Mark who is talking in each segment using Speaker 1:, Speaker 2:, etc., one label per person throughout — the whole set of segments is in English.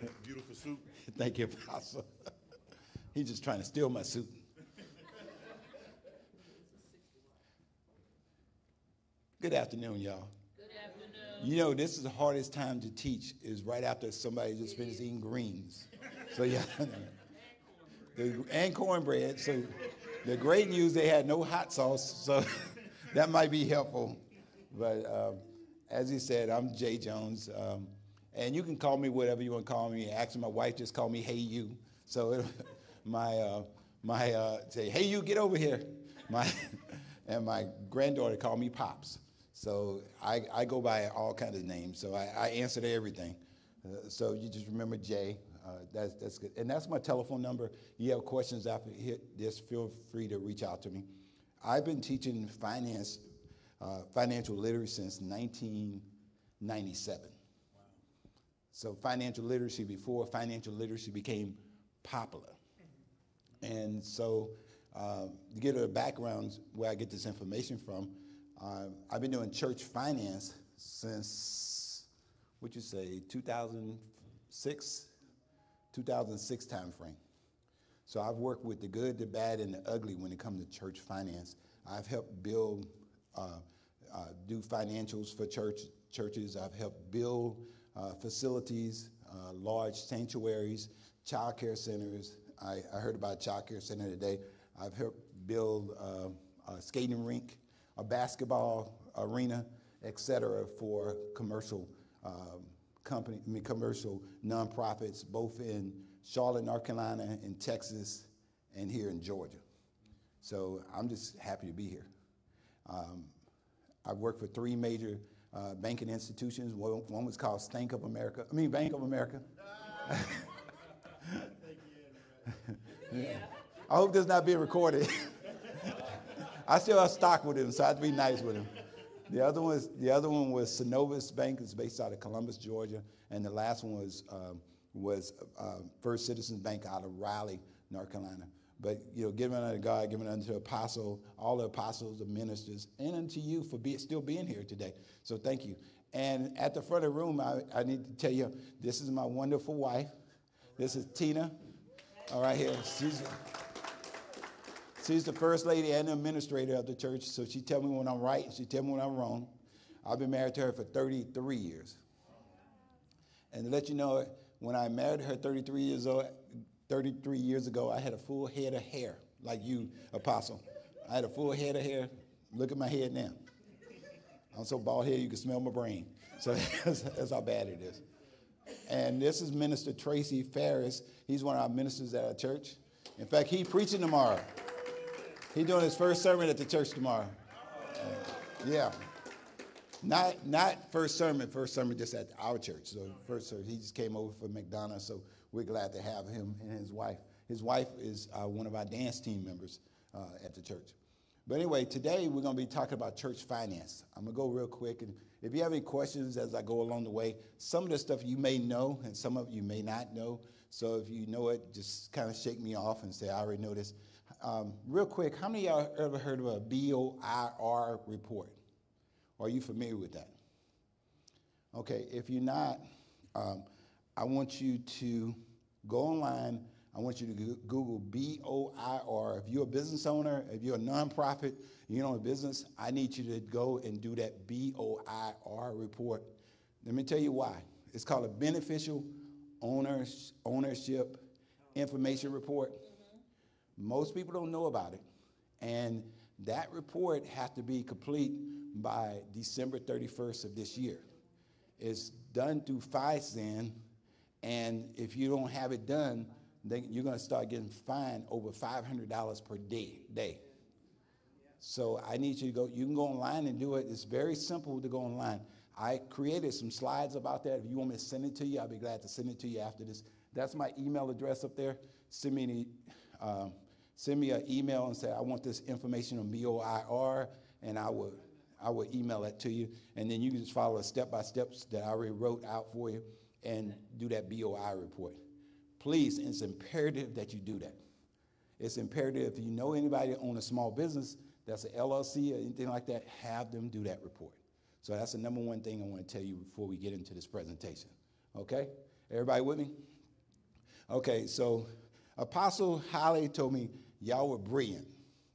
Speaker 1: that beautiful suit.
Speaker 2: Thank you, Apostle. He's just trying to steal my suit. Good afternoon, y'all.
Speaker 3: Good afternoon.
Speaker 2: You know, this is the hardest time to teach is right after somebody just finished eating greens. So yeah, the, and cornbread. So the great news they had no hot sauce, so that might be helpful. But um, as he said, I'm Jay Jones, um, and you can call me whatever you want to call me. Actually, my wife just called me Hey You. So it, my uh, my uh, say Hey You, get over here. My and my granddaughter called me Pops. So I, I go by all kinds of names. So I, I answer to everything. Uh, so you just remember Jay. Uh, that's, that's good. And that's my telephone number. You have questions after hit this, feel free to reach out to me. I've been teaching finance, uh, financial literacy since 1997. So financial literacy before financial literacy became popular. And so uh, to get a background where I get this information from, uh, I've been doing church finance since, what you say, 2006, 2006 timeframe. So I've worked with the good, the bad, and the ugly when it comes to church finance. I've helped build, uh, uh, do financials for church churches. I've helped build uh, facilities, uh, large sanctuaries, child care centers. I, I, heard about a child care center today. I've helped build uh, a skating rink, a basketball arena, et cetera, for commercial um, company, I mean, commercial nonprofits, both in Charlotte, North Carolina, in Texas, and here in Georgia. So I'm just happy to be here. Um, I've worked for three major uh, banking institutions. One, one, was called Stank of America. I mean, Bank of America. yeah. I hope this is not being recorded. I still have stock with him, so I have to be nice with him. The other one was the other one was Synovus Bank. It's based out of Columbus, Georgia, and the last one was um, was uh, First Citizens Bank out of Raleigh, North Carolina. But you know, giving unto God, giving unto apostle, all the apostles, the ministers, and unto you for be, still being here today. So thank you. And at the front of the room, I, I need to tell you, this is my wonderful wife. This is Tina. All right here. She's, She's the first lady and administrator of the church, so she tell me when I'm right, she tell me when I'm wrong. I've been married to her for 33 years. And to let you know, when I married her 33 years old, 33 years ago, I had a full head of hair, like you, Apostle. I had a full head of hair. Look at my head now. I'm so bald head you can smell my brain. So that's, that's how bad it is. And this is Minister Tracy Ferris. He's one of our ministers at our church. In fact, he's preaching tomorrow. He's doing his first sermon at the church tomorrow. Yeah. Not not first sermon, first sermon just at our church. So first sermon, he just came over from McDonough, so we're glad to have him and his wife. His wife is uh, one of our dance team members uh, at the church. But anyway, today we're going to be talking about church finance. I'm going to go real quick, and if you have any questions as I go along the way, some of the stuff you may know and some of you may not know. So if you know it, just kind of shake me off and say, I already know this. Um, real quick, how many of y'all ever heard of a BOIR report? Are you familiar with that? Okay, if you're not, um, I want you to go online. I want you to Google BOIR. If you're a business owner, if you're a nonprofit, you know a business, I need you to go and do that BOIR report. Let me tell you why. It's called a beneficial owners, ownership information report. Mm-hmm. Most people don't know about it. And that report has to be complete by December 31st of this year. It's done through FinCEN, and if you don't have it done, then you're going to start getting fined over $500 per day. day. So I need you to go. You can go online and do it. It's very simple to go online. I created some slides about that. If you want me to send it to you, I'll be glad to send it to you after this. That's my email address up there. Send me any um, send me an email and say, I want this information on BOIR, and I will, I will email it to you. And then you can just follow the step by steps that I already wrote out for you and do that BOI report. Please, it's imperative that you do that. It's imperative if you know anybody owns a small business that's an LLC or anything like that, have them do that report. So that's the number one thing I want to tell you before we get into this presentation. Okay? Everybody with me? Okay, so Apostle Holly told me y'all were brilliant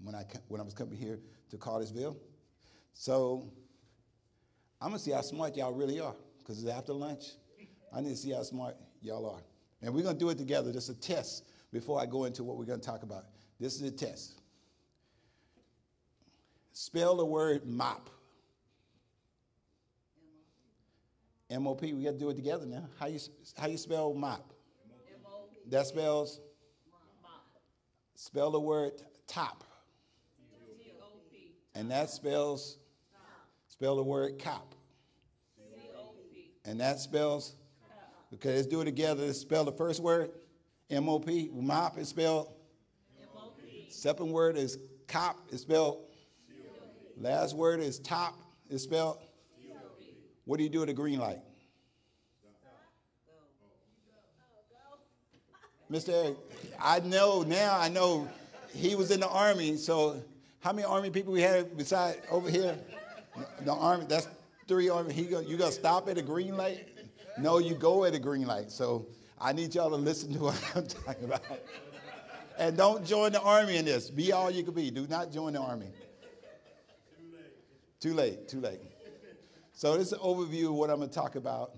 Speaker 2: when I, when I was coming here to Cartersville. So I'm going to see how smart y'all really are because it's after lunch. I need to see how smart y'all are. And we're going to do it together. This is a test before I go into what we're going to talk about. This is a test. Spell the word mop. M-O-P. We got to do it together now. How you, how you spell mop? That spells? Spell the word top. And that spells? Spell the word cop. And that spells? Okay, let's do it together. Let's spell the first word. M-O-P. Mop is spelled? M-O-P. Second word is cop is spelled? C-O-P. Last word is top is spelled? C-O-P. What do you do at a green light? Mr. Eric, I know now, I know he was in the army, so how many army people we had beside over here? The army, that's three army. He go, you got to stop at a green light? No, you go at a green light. So I need y'all to listen to what I'm talking about. And don't join the army in this. Be all you can be. Do not join the army. Too late. Too late. Too late. So this is an overview of what I'm going to talk about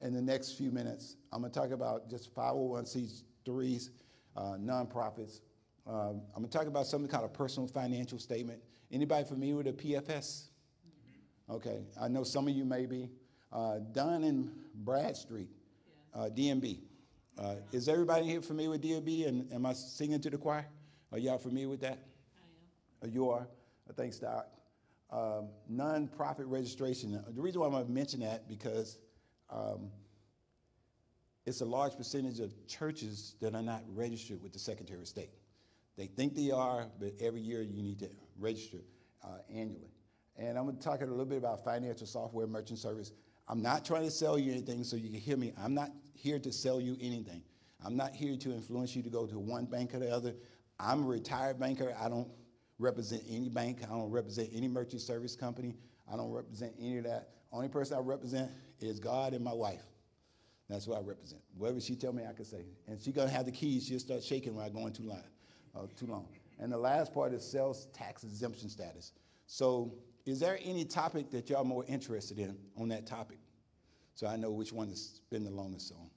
Speaker 2: in the next few minutes. I'm going to talk about just 501c3s, uh, nonprofits. Um, I'm going to talk about some kind of personal financial statement. Anybody familiar with a PFS? Okay, I know some of you may be. Uh, Dun and Bradstreet, uh, DNB. Uh, is everybody here familiar with DNB? And am I singing to the choir? Are y'all familiar with that? I am. Uh, you are? Uh, thanks, Doc. Um, non-profit registration. The reason why I'm going to mention that because um, it's a large percentage of churches that are not registered with the Secretary of State. They think they are, but every year you need to register uh, annually. And I'm going to talk a little bit about financial software merchant service. I'm not trying to sell you anything so you can hear me. I'm not here to sell you anything. I'm not here to influence you to go to one bank or the other. I'm a retired banker. I don't represent any bank. I don't represent any merchant service company. I don't represent any of that. Only person I represent is God and my wife. That's what I represent. Whatever she tell me, I can say. And she's gonna have the keys. She'll start shaking when I go in too long. Uh, too long. And the last part is sales tax exemption status. So is there any topic that y'all more interested in on that topic? So I know which one to spend the longest on.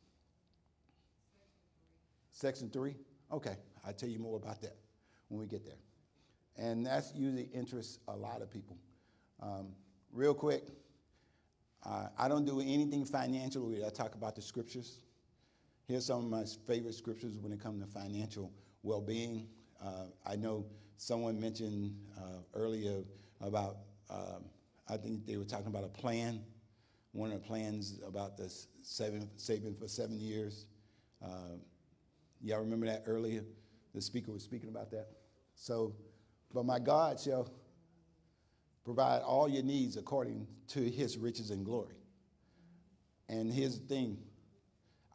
Speaker 2: Section three? Okay, I'll tell you more about that when we get there. And that's usually interests a lot of people. Um, real quick, uh, I don't do anything financial. I talk about the scriptures. Here's some of my favorite scriptures when it comes to financial well-being. Uh, I know someone mentioned uh, earlier about um, I think they were talking about a plan, one of the plans about the saving for seven years. Uh, y'all remember that earlier? The speaker was speaking about that. So, but my God shall provide all your needs according to his riches and glory. And here's the thing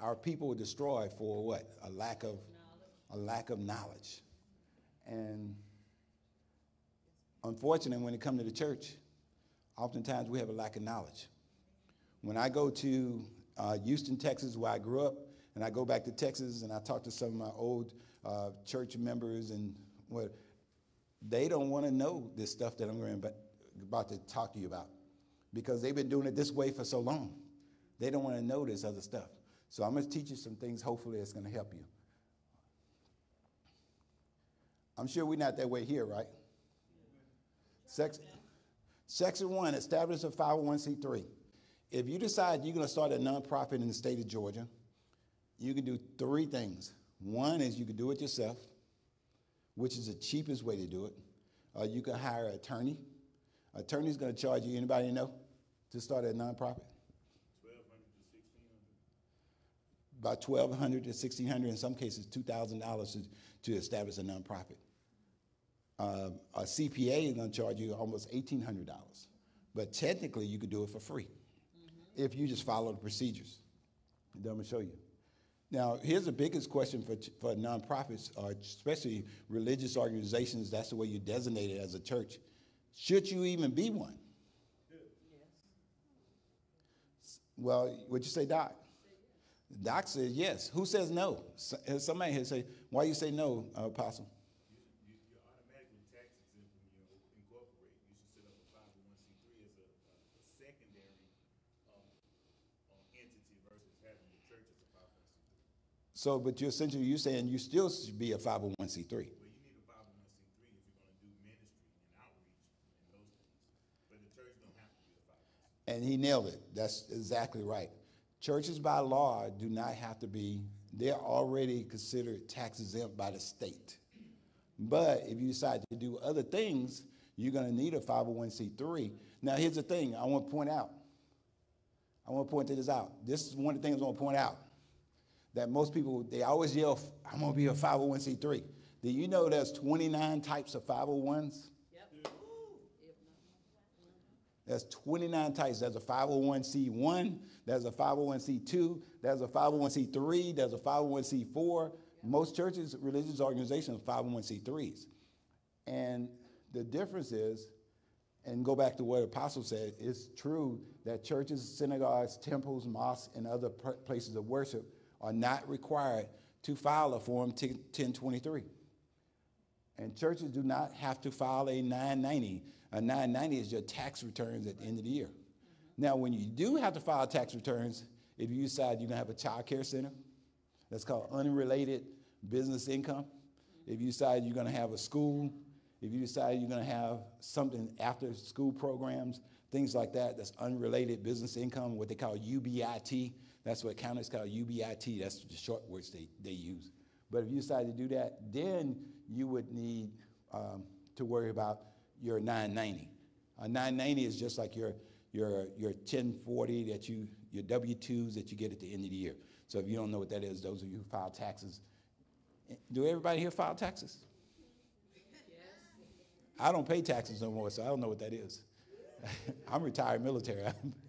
Speaker 2: our people were destroyed for what? A lack of a lack of knowledge. And unfortunately, when it comes to the church, oftentimes we have a lack of knowledge. When I go to uh, Houston, Texas, where I grew up, and I go back to Texas and I talk to some of my old uh, church members, and what they don't want to know this stuff that I'm going about to talk to you about because they've been doing it this way for so long. They don't want to know this other stuff. So I'm going to teach you some things, hopefully, it's going to help you. I'm sure we're not that way here, right? Section, section one, establish a 501c3. If you decide you're going to start a nonprofit in the state of Georgia, you can do three things. One is you can do it yourself, which is the cheapest way to do it. Uh, you can hire an attorney. Attorney's going to charge you, anybody know, to start a nonprofit? About 1200 to 1600 in some cases, $2,000 to, to establish a nonprofit uh, a CPA is going to charge you almost $1,800. But technically, you could do it for free mm-hmm. if you just follow the procedures. And I'm going to show you. Now, here's the biggest question for, for nonprofits, or especially religious organizations. That's the way you designate it as a church. Should you even be one? Yes. Well, would you say, Doc? Doc says yes. Who says no? Uh, Somebody here say, why you say no, uh, Apostle?
Speaker 1: You, you're automatically tax exempt when you incorporate. You should set up a five oh one C three as a, a a secondary, um, um, entity versus having the church as a five oh one C three.
Speaker 2: So, but you're essentially, you're saying you still should be a 501c3.
Speaker 1: Well, you need a five oh one C three if you're gonna do ministry and outreach and those things. But the church don't have to be a five oh one C.
Speaker 2: And he nailed it. That's exactly right. Churches by law do not have to be, they're already considered tax exempt by the state. But if you decide to do other things, you're going to need a 501c3. Now, here's the thing I want to point out. I want to point this out. This is one of the things I want to point out that most people, they always yell, I'm going to be a 501c3. Do you know there's 29 types of 501s? There's 29 types. There's a 501c1, there's a 501c2, there's a 501c3, there's a 501c4. Most churches, religious organizations, 501c3s. And the difference is, and go back to what the Apostle said, it's true that churches, synagogues, temples, mosques, and other places of worship are not required to file a Form 1023. And churches do not have to file a 990. A 990 is your tax returns at the end of the year. Now, when you do have to file tax returns, if you decide you're going to have a child care center, that's called unrelated business income. If you decide you're going to have a school, if you decide you're going to have something after school programs, things like that, that's unrelated business income, what they call UBIT. That's what accountants call UBIT. That's the short words they, they use. But if you decide to do that, then you would need um, to worry about your 990. A 990 is just like your, your, your 1040 that you, your W-2s that you get at the end of the year. So if you don't know what that is, those of you who file taxes, do everybody here file taxes? I don't pay taxes no more, so I don't know what that is. I'm retired military.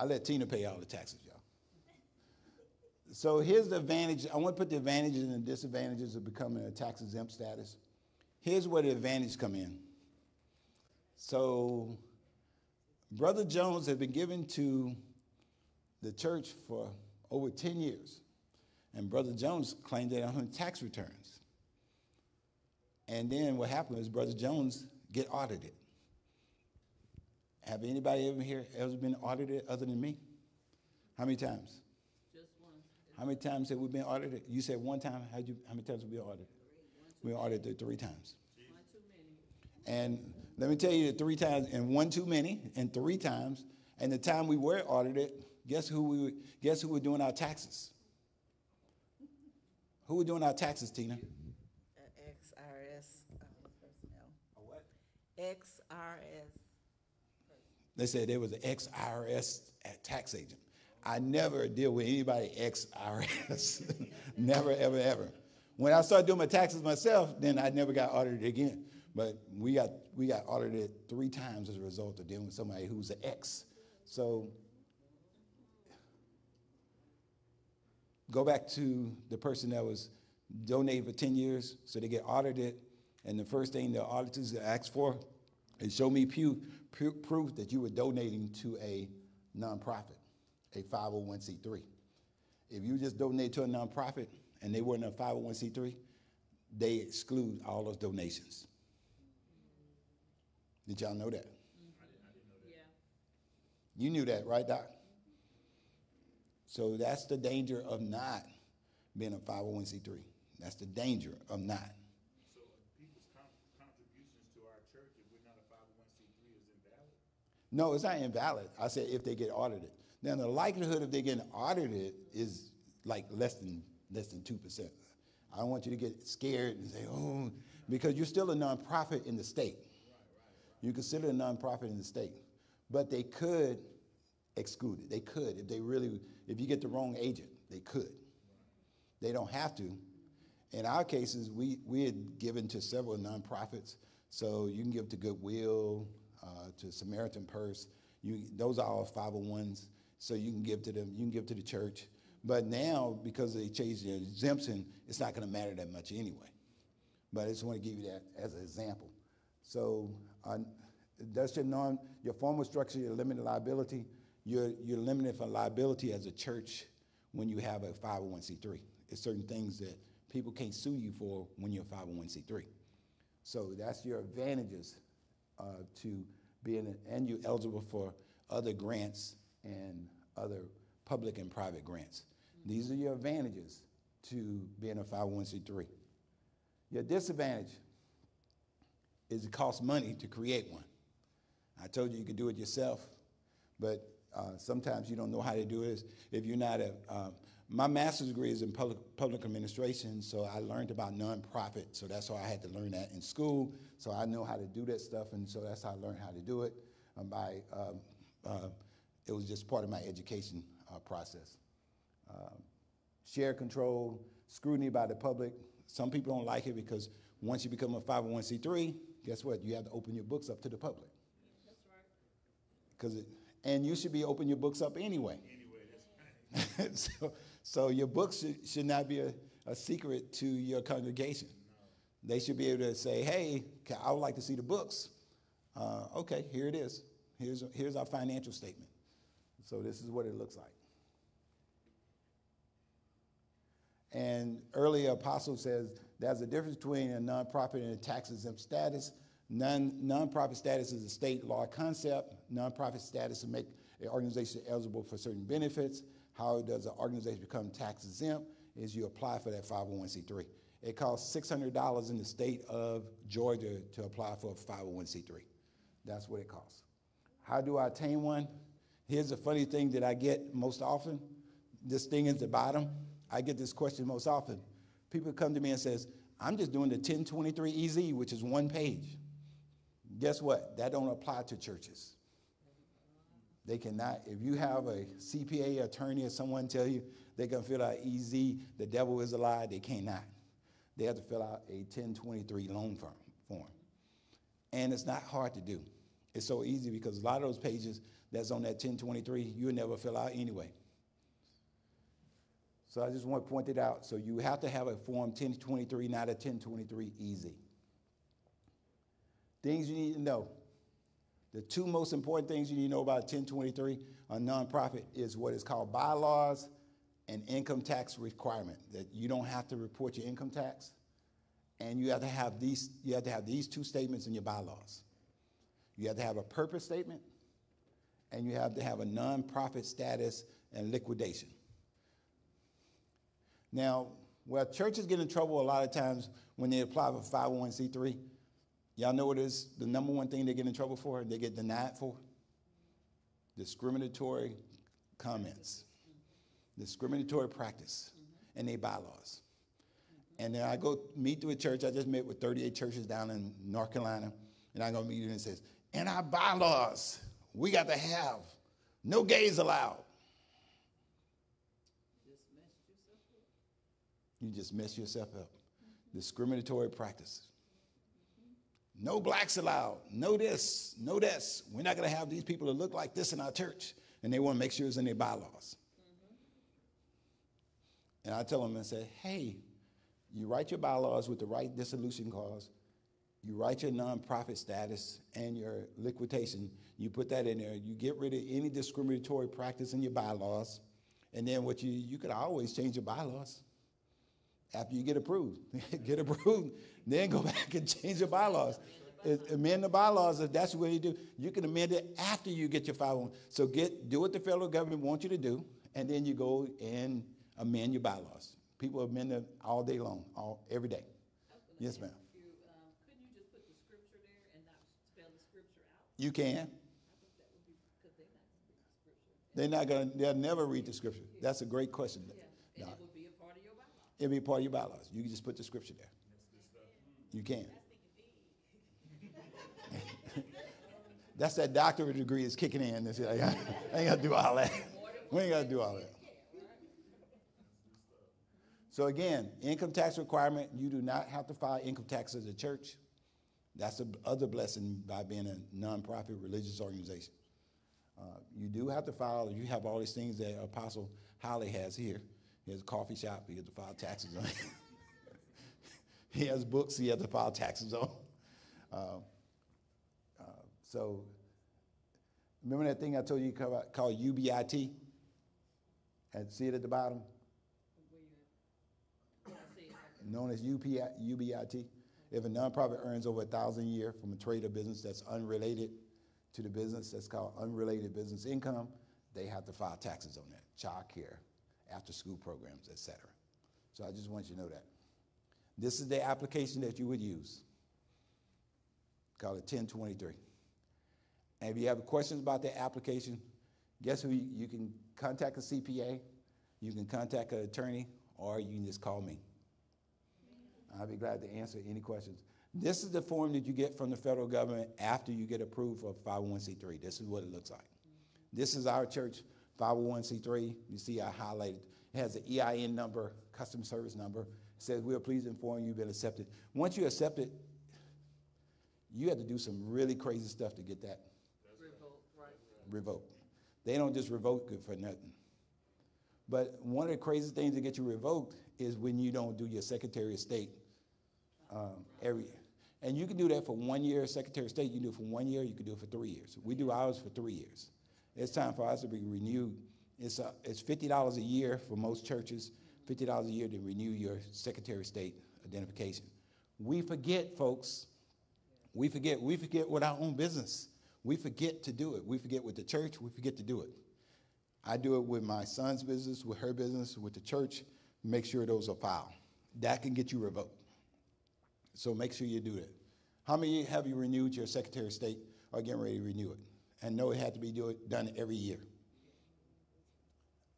Speaker 2: I let Tina pay all the taxes, y'all. So here's the advantage. I want to put the advantages and the disadvantages of becoming a tax exempt status. Here's where the advantages come in. So, Brother Jones has been given to the church for over 10 years. And Brother Jones claimed it on his tax returns. And then what happened is Brother Jones get audited. Have anybody ever here ever been audited other than me? How many times?
Speaker 3: Just one.
Speaker 2: How many times have we been audited? You said one time. How'd you, how many times have we been audited? We were audited three times.
Speaker 3: One too many.
Speaker 2: And let me tell you, the three times, and one too many, and three times, and the time we were audited, guess who we were, guess who were doing our taxes? Who were doing our taxes, Tina?
Speaker 4: Uh, XRS um, personnel.
Speaker 2: what?
Speaker 4: XRS.
Speaker 2: They said there was an ex-IRS tax agent. I never deal with anybody ex-IRS. never, ever, ever. When I started doing my taxes myself, then I never got audited again. But we got we got audited three times as a result of dealing with somebody who's an ex. So go back to the person that was donated for 10 years, so they get audited, and the first thing the auditors ask for is show me pu- proof that you were donating to a nonprofit, a 501c3. If you just donate to a nonprofit and they weren't a 501c3, they exclude all those donations. Did y'all know that?
Speaker 3: Yeah.
Speaker 2: You knew that, right, Doc? So that's the danger of not being a 501c3. That's the danger of not.
Speaker 1: So people's con- contributions to our church, if we're not a five oh one C three, is invalid?
Speaker 2: No, it's not invalid. I said if they get audited. Now the likelihood of they getting audited is like less than less than two percent. I don't want you to get scared and say, oh, because you're still a nonprofit in the state. You consider a nonprofit in the state, but they could exclude it. They could if they really, if you get the wrong agent, they could. They don't have to. In our cases, we, we had given to several nonprofits, so you can give to Goodwill, uh, to Samaritan Purse. You, those are all 501s, so you can give to them. You can give to the church. But now, because they changed the exemption, it's not going to matter that much anyway. But I just want to give you that as an example. So uh, that's your non, your formal structure, your limited liability. you're, you're limited for liability as a church when you have a 501c3. It's certain things that people can't sue you for when you're a 501c3. So that's your advantages uh, to being, and you're eligible for other grants and other public and private grants. These are your advantages to being a 501c3. Your disadvantage is it costs money to create one. I told you you could do it yourself, but uh, sometimes you don't know how to do it. If you're not a, um, my master's degree is in public, public administration, so I learned about nonprofit. So that's why I had to learn that in school. So I know how to do that stuff, and so that's how I learned how to do it. Um, by um, uh, it was just part of my education uh, process. Um, share control, scrutiny by the public. Some people don't like it because once you become a 501c3, guess what? You have to open your books up to the public.
Speaker 3: That's right.
Speaker 2: Because it, and you should be opening your books up anyway.
Speaker 1: Anyway, that's right.
Speaker 2: so, so your books should, should not be a, a secret to your congregation. They should be able to say, hey, I would like to see the books. Uh, okay, here it is. Here's, here's our financial statement. So this is what it looks like. And earlier, Apostle says there's a difference between a nonprofit and a tax exempt status. Non nonprofit status is a state law concept. Nonprofit status to make an organization eligible for certain benefits. How does an organization become tax exempt? Is you apply for that 501c3. It costs $600 in the state of Georgia to apply for a 501c3. That's what it costs. How do I attain one? Here's the funny thing that I get most often. This thing is the bottom. I get this question most often. People come to me and says, "I'm just doing the 1023 EZ, which is one page." Guess what? That don't apply to churches. They cannot. If you have a CPA attorney or someone tell you they can fill out EZ, the devil is a lie. They cannot. They have to fill out a 1023 loan form. form. And it's not hard to do. It's so easy because a lot of those pages that's on that 1023, you'll never fill out anyway. So I just want to point it out. So you have to have a form 1023, not a 1023 easy. Things you need to know. The two most important things you need to know about 1023 a nonprofit is what is called bylaws and income tax requirement. That you don't have to report your income tax, and you have to have these. You have to have these two statements in your bylaws. You have to have a purpose statement, and you have to have a nonprofit status and liquidation. Now, where churches get in trouble a lot of times when they apply for 501c3, y'all know what is the number one thing they get in trouble for? They get denied for? Discriminatory comments, discriminatory practice, and they bylaws. And then I go meet to a church. I just met with 38 churches down in North Carolina, and I go meet and it says, "In our bylaws, we got to have no gays allowed." You just mess yourself up. Discriminatory practice. No blacks allowed. No this. No this. We're not going to have these people that look like this in our church. And they want to make sure it's in their bylaws. Mm-hmm. And I tell them and say, hey, you write your bylaws with the right dissolution clause. You write your nonprofit status and your liquidation. You put that in there. You get rid of any discriminatory practice in your bylaws. And then what you you could always change your bylaws after you get approved. get approved, then go back and change your bylaws. Amend the bylaws if that's what you do. You can amend it after you get your 501. So get do what the federal government wants you to do, and then you go and amend your bylaws. People amend them all day long, all every day.
Speaker 3: I was gonna
Speaker 2: Yes, ma'am.
Speaker 3: you, um, couldn't you just put the scripture there and not spell the scripture out?
Speaker 2: You can.
Speaker 3: I think that would be, they're not gonna read the scripture.
Speaker 2: They're not gonna. They'll never read the scripture. That's a great question.
Speaker 3: Yeah,
Speaker 2: No,
Speaker 3: and it would be a part of your bylaw.
Speaker 2: It'll be part of your bylaws. You can just put the scripture there. You can. That's that doctorate degree is kicking in. I ain't got to do all that. We ain't got to do all that. So again, income tax requirement, you do not have to file income tax as a church. That's the other blessing by being a nonprofit religious organization. Uh, you do have to file, you have all these things that Apostle Holly has here. He has a coffee shop, he has to file taxes on. he has books, he has to file taxes on. Uh, uh, so Remember that thing I told you called, called UBIT? And see it at the bottom? Known as UPI, UBIT. If a nonprofit earns over a thousand a year from a trade or business that's unrelated to the business, that's called unrelated business income, they have to file taxes on that, child care, after school programs, et cetera. So I just want you to know that. This is the application that you would use. Call it 1023. And if you have questions about the application, guess who you, you can contact a CPA, you can contact an attorney, or you can just call me. I'll be glad to answer any questions. This is the form that you get from the federal government after you get approved for 501c3. This is what it looks like. This is our church 501c3. You see I highlighted. It has an EIN number, customer service number. It says, we are pleased to inform you you've been accepted. Once you accept it, you have to do some really crazy stuff to get that
Speaker 3: Revolt, right.
Speaker 2: revoked. They don't just revoke it for nothing. But one of the crazy things that get you revoked is when you don't do your Secretary of State um, every year. And you can do that for one year, Secretary of State, you can do it for one year, you can do it for three years. We do ours for three years. It's time for us to be renewed. It's, uh, it's $50 a year for most churches, $50 a year to renew your Secretary of State identification. We forget, folks, we forget. We forget with our own business. We forget to do it. We forget with the church. We forget to do it. I do it with my son's business, with her business, with the church. Make sure those are filed. That can get you revoked. So make sure you do that. How many have you renewed your Secretary of State or getting ready to renew it? And know it had to be do it, done every year.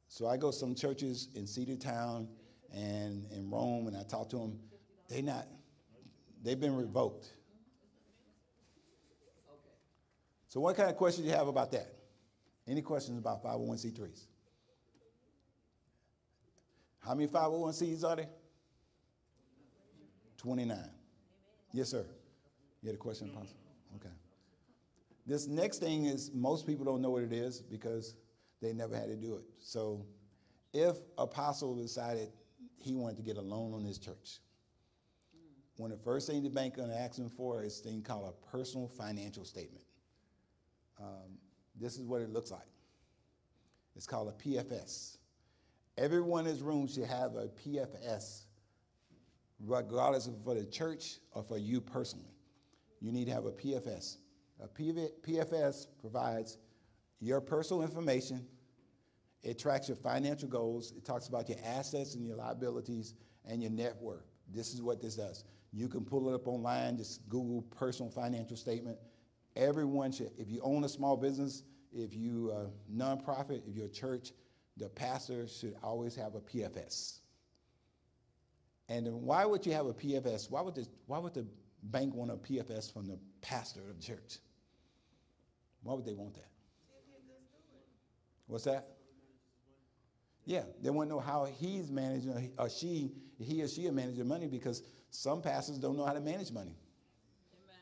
Speaker 2: So I go to some churches in Cedartown and in Rome, and I talk to them. They not, they've been revoked. So what kind of questions do you have about that? Any questions about 501c3s? How many 501cs are there? 29. Yes, sir. You had a question, Apostle? This next thing is most people don't know what it is because they never had to do it. So if Apostle decided he wanted to get a loan on his church, one of the first things the bank gonna ask him for is a thing called a personal financial statement. Um, this is what it looks like. It's called a PFS. Everyone in this room should have a PFS, regardless of for the church or for you personally. You need to have a PFS. A PFS provides your personal information. It tracks your financial goals. It talks about your assets and your liabilities and your net worth. This is what this does. You can pull it up online. Just Google personal financial statement. Everyone should, if you own a small business, if you a nonprofit, if you're a church, the pastor should always have a PFS. And why would you have a PFS? Why would the, why would the bank want a PFS from the pastor of the church? Why would they want that? What's that? Yeah, they want to know how he's managing, or she, he or she are managing money because some pastors don't know how to manage money.
Speaker 3: Amen.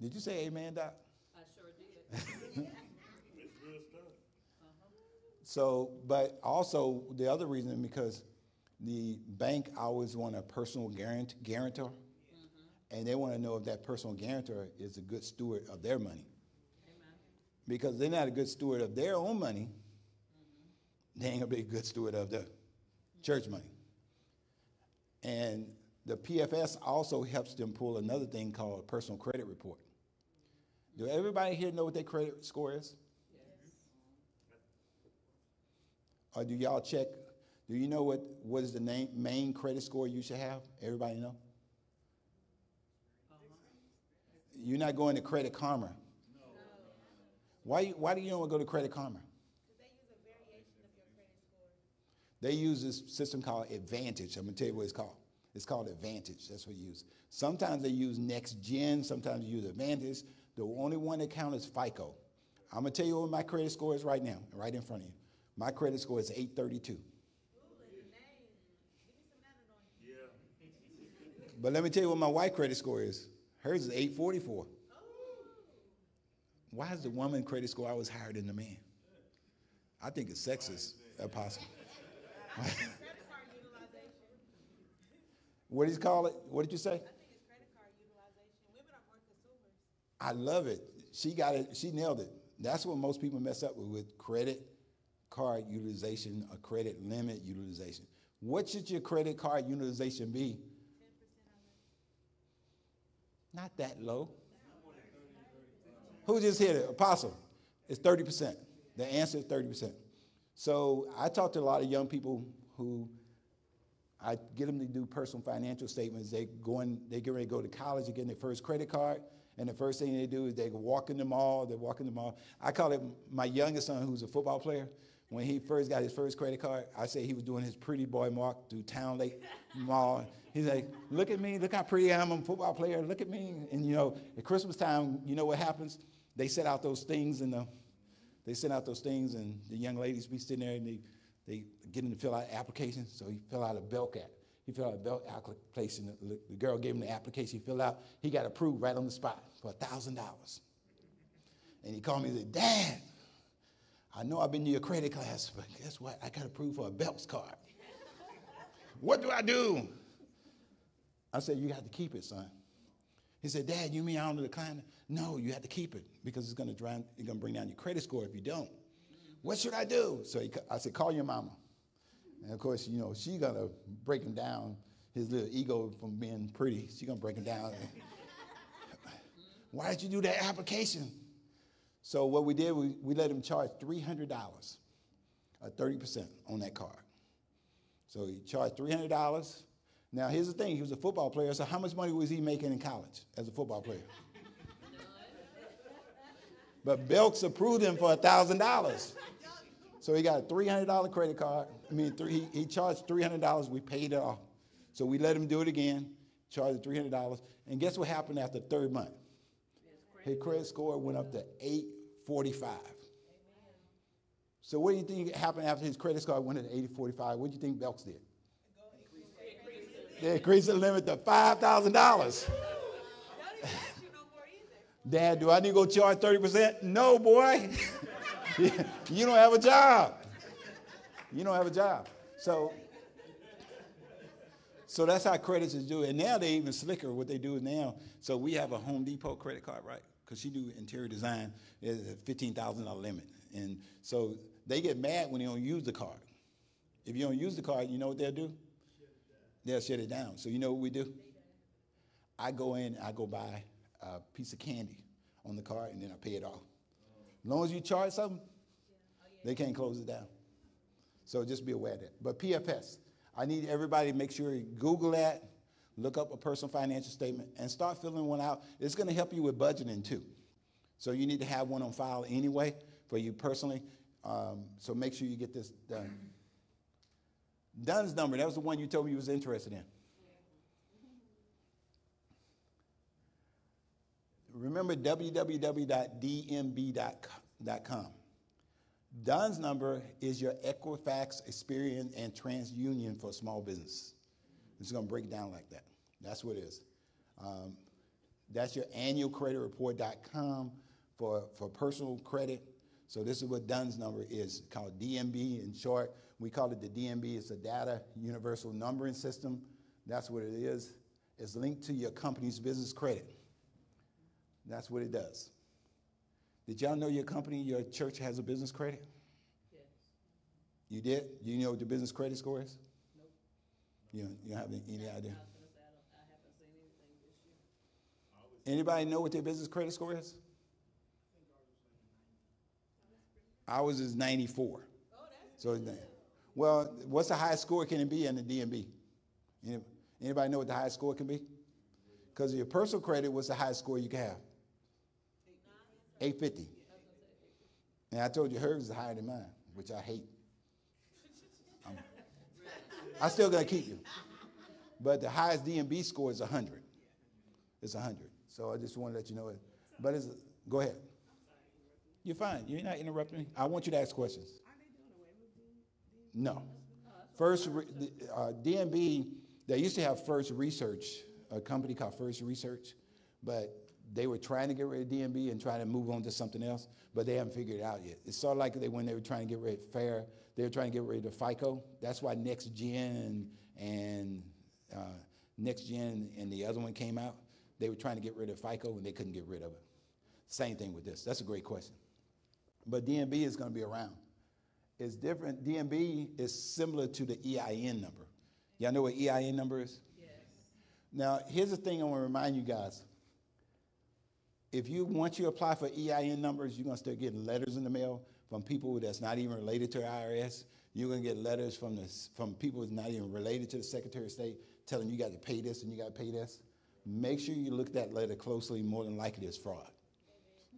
Speaker 2: Did you say amen, Doc?
Speaker 3: I sure did.
Speaker 1: It's real stuff.
Speaker 2: So, but also the other reason because the bank always want a personal guarant- guarantor, and they want to know if that personal guarantor is a good steward of their money.
Speaker 3: Amen.
Speaker 2: Because they're not a good steward of their own money, they ain't gonna be a good steward of the church money. And the PFS also helps them pull another thing called personal credit report. Do everybody here know what their credit score is? Or do y'all check? Do you know what, what is the name, main credit score you should have? Everybody know? You're not going to Credit Karma. No. Why, why do you don't want to go to Credit Karma? They use a variation of your credit score. They use this system called Advantage. I'm gonna tell you what it's called. It's called Advantage. That's what you use. Sometimes they use Next Gen. Sometimes you use Advantage. The only one that counts is FICO. I'm gonna tell you what my credit score is right now, right in front of you. My credit score is 832.
Speaker 1: Yeah.
Speaker 2: But let me tell you what my white credit score is. Hers is 844. Why is the woman credit score always higher than the man? I think it's sexist, Apostle. What did you call it? What did you say?
Speaker 5: I
Speaker 2: love it. She got it. She nailed it. That's what most people mess up with, with credit card utilization or credit limit utilization. What should your credit card utilization be? Not that low. Who just hit it? Apostle. It's 30%. The answer is 30%. So I talk to a lot of young people who I get them to do personal financial statements. They go in, they get ready to go to college, they get their first credit card, and the first thing they do is they walk in the mall, they walk in the mall. I call it my youngest son who's a football player. When he first got his first credit card, I say he was doing his pretty boy walk through Town Lake Mall. He's like, look at me, look how pretty I am, I'm a football player, look at me. And you know, at Christmas time, you know what happens? They set out those things and the, they send out those things and the young ladies be sitting there and they, they get him to fill out applications. So he fill out a Belk card. He filled out a Belk application. The, the girl gave him the application he filled out. He got approved right on the spot for a $1,000. And he called me and said, Dad, I know I've been to your credit class, but guess what? I got approved for a Belk's card. what do I do? I said, You got to keep it, son. He said, Dad, you mean I don't decline? No, you have to keep it because it's going to it's going to bring down your credit score if you don't. What should I do? So he, I said, call your mama. And of course, you know, she's going to break him down, his little ego from being pretty. She's going to break him down. Why did you do that application? So what we did, we, we let him charge $300, or 30% uh, on that card. So he charged $300. Now, here's the thing. He was a football player, so how much money was he making in college as a football player? but Belk's approved him for $1,000. So he got a $300 credit card. I mean, three, he, he charged $300. We paid it off. So we let him do it again, charged $300. And guess what happened after the third month? His credit score went up to 845. So what do you think happened after his credit score went to 845? What do you think Belk's did? They increased the limit to $5,000. Dad, do I need to go charge 30%? No, boy. you don't have a job. You don't have a job. So, so that's how credits is doing. And now they even slicker what they do now. So we have a Home Depot credit card, right? Because she do interior design, is a fifteen thousand dollar limit, and so they get mad when you don't use the card. If you don't use the card, you know what they'll do? They'll shut it down. So you know what we do? I go in, I go buy a piece of candy on the card, and then I pay it off. As long as you charge something, they can't close it down. So just be aware of that. But PFS, I need everybody to make sure you Google that, look up a personal financial statement, and start filling one out. It's going to help you with budgeting too. So you need to have one on file anyway for you personally. Um, so make sure you get this done. DUNS number, that was the one you told me you was interested in. Remember www.dnb.com. DUNS number is your Equifax, Experian, and TransUnion for small business. It's going to break down like that. That's what it is. Um, that's your annual annualcreditreport.com for, for personal credit. So this is what DUNS number is, called DNB in short. We call it the DNB. It's a data universal numbering system. That's what it is. It's linked to your company's business credit. That's what it does. Did y'all know your company, your church has a business credit?
Speaker 3: Yes.
Speaker 2: You did? You know what your business credit score is?
Speaker 3: Nope.
Speaker 2: You don't, you don't have any, any idea?
Speaker 3: I was gonna say, I don't, I haven't seen anything this year.
Speaker 2: Anybody know what their business credit score is? Ours is 94. So, it's nine- well, what's the highest score can it be in the DNB? Any- Anybody know what the highest score can be? Because your personal credit, what's the highest score you can have? 850. And I told you hers is higher than mine, which I hate. I'm, I still going to keep you. But the highest DNB score is 100. It's 100. So I just want to let you know it. But it's, go ahead. You're fine. You're not interrupting me. I want you to ask questions. No. First, uh, DNB, they used to have First Research, a company called First Research, but they were trying to get rid of DNB and trying to move on to something else, but they haven't figured it out yet. It's sort of like they, when they were trying to get rid of FAIR, they were trying to get rid of FICO. That's why Next Gen and, uh, Next Gen and the other one came out. They were trying to get rid of FICO and they couldn't get rid of it. Same thing with this. That's a great question. but DNB is going to be around. It's different. DNB is similar to the EIN number. Y'all know what EIN number is?
Speaker 3: Yes.
Speaker 2: Now, here's the thing I want to remind you guys. If you once you apply for EIN numbers, you're gonna start getting letters in the mail from people that's not even related to the IRS. You're gonna get letters from the from people that's not even related to the Secretary of State telling you got to pay this and you got to pay this. Make sure you look at that letter closely. More than likely, it's fraud.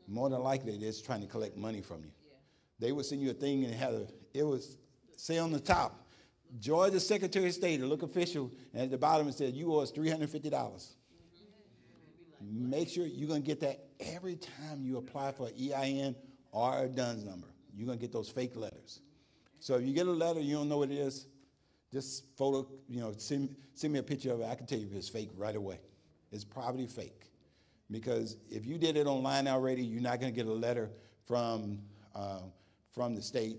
Speaker 2: More than likely, it's trying to collect money from you.
Speaker 3: Yeah.
Speaker 2: They would send you a thing and it had a, it was, say on the top, Georgia Secretary of State, a look official, and at the bottom it said, you owe us three hundred fifty dollars. Make sure you're gonna get that every time you apply for an EIN or a DUNS number. You're gonna get those fake letters. So if you get a letter, you don't know what it is, just photo, you know, send, send me a picture of it. I can tell you if it's fake right away. It's probably fake. Because if you did it online already, you're not gonna get a letter from, uh, from the state,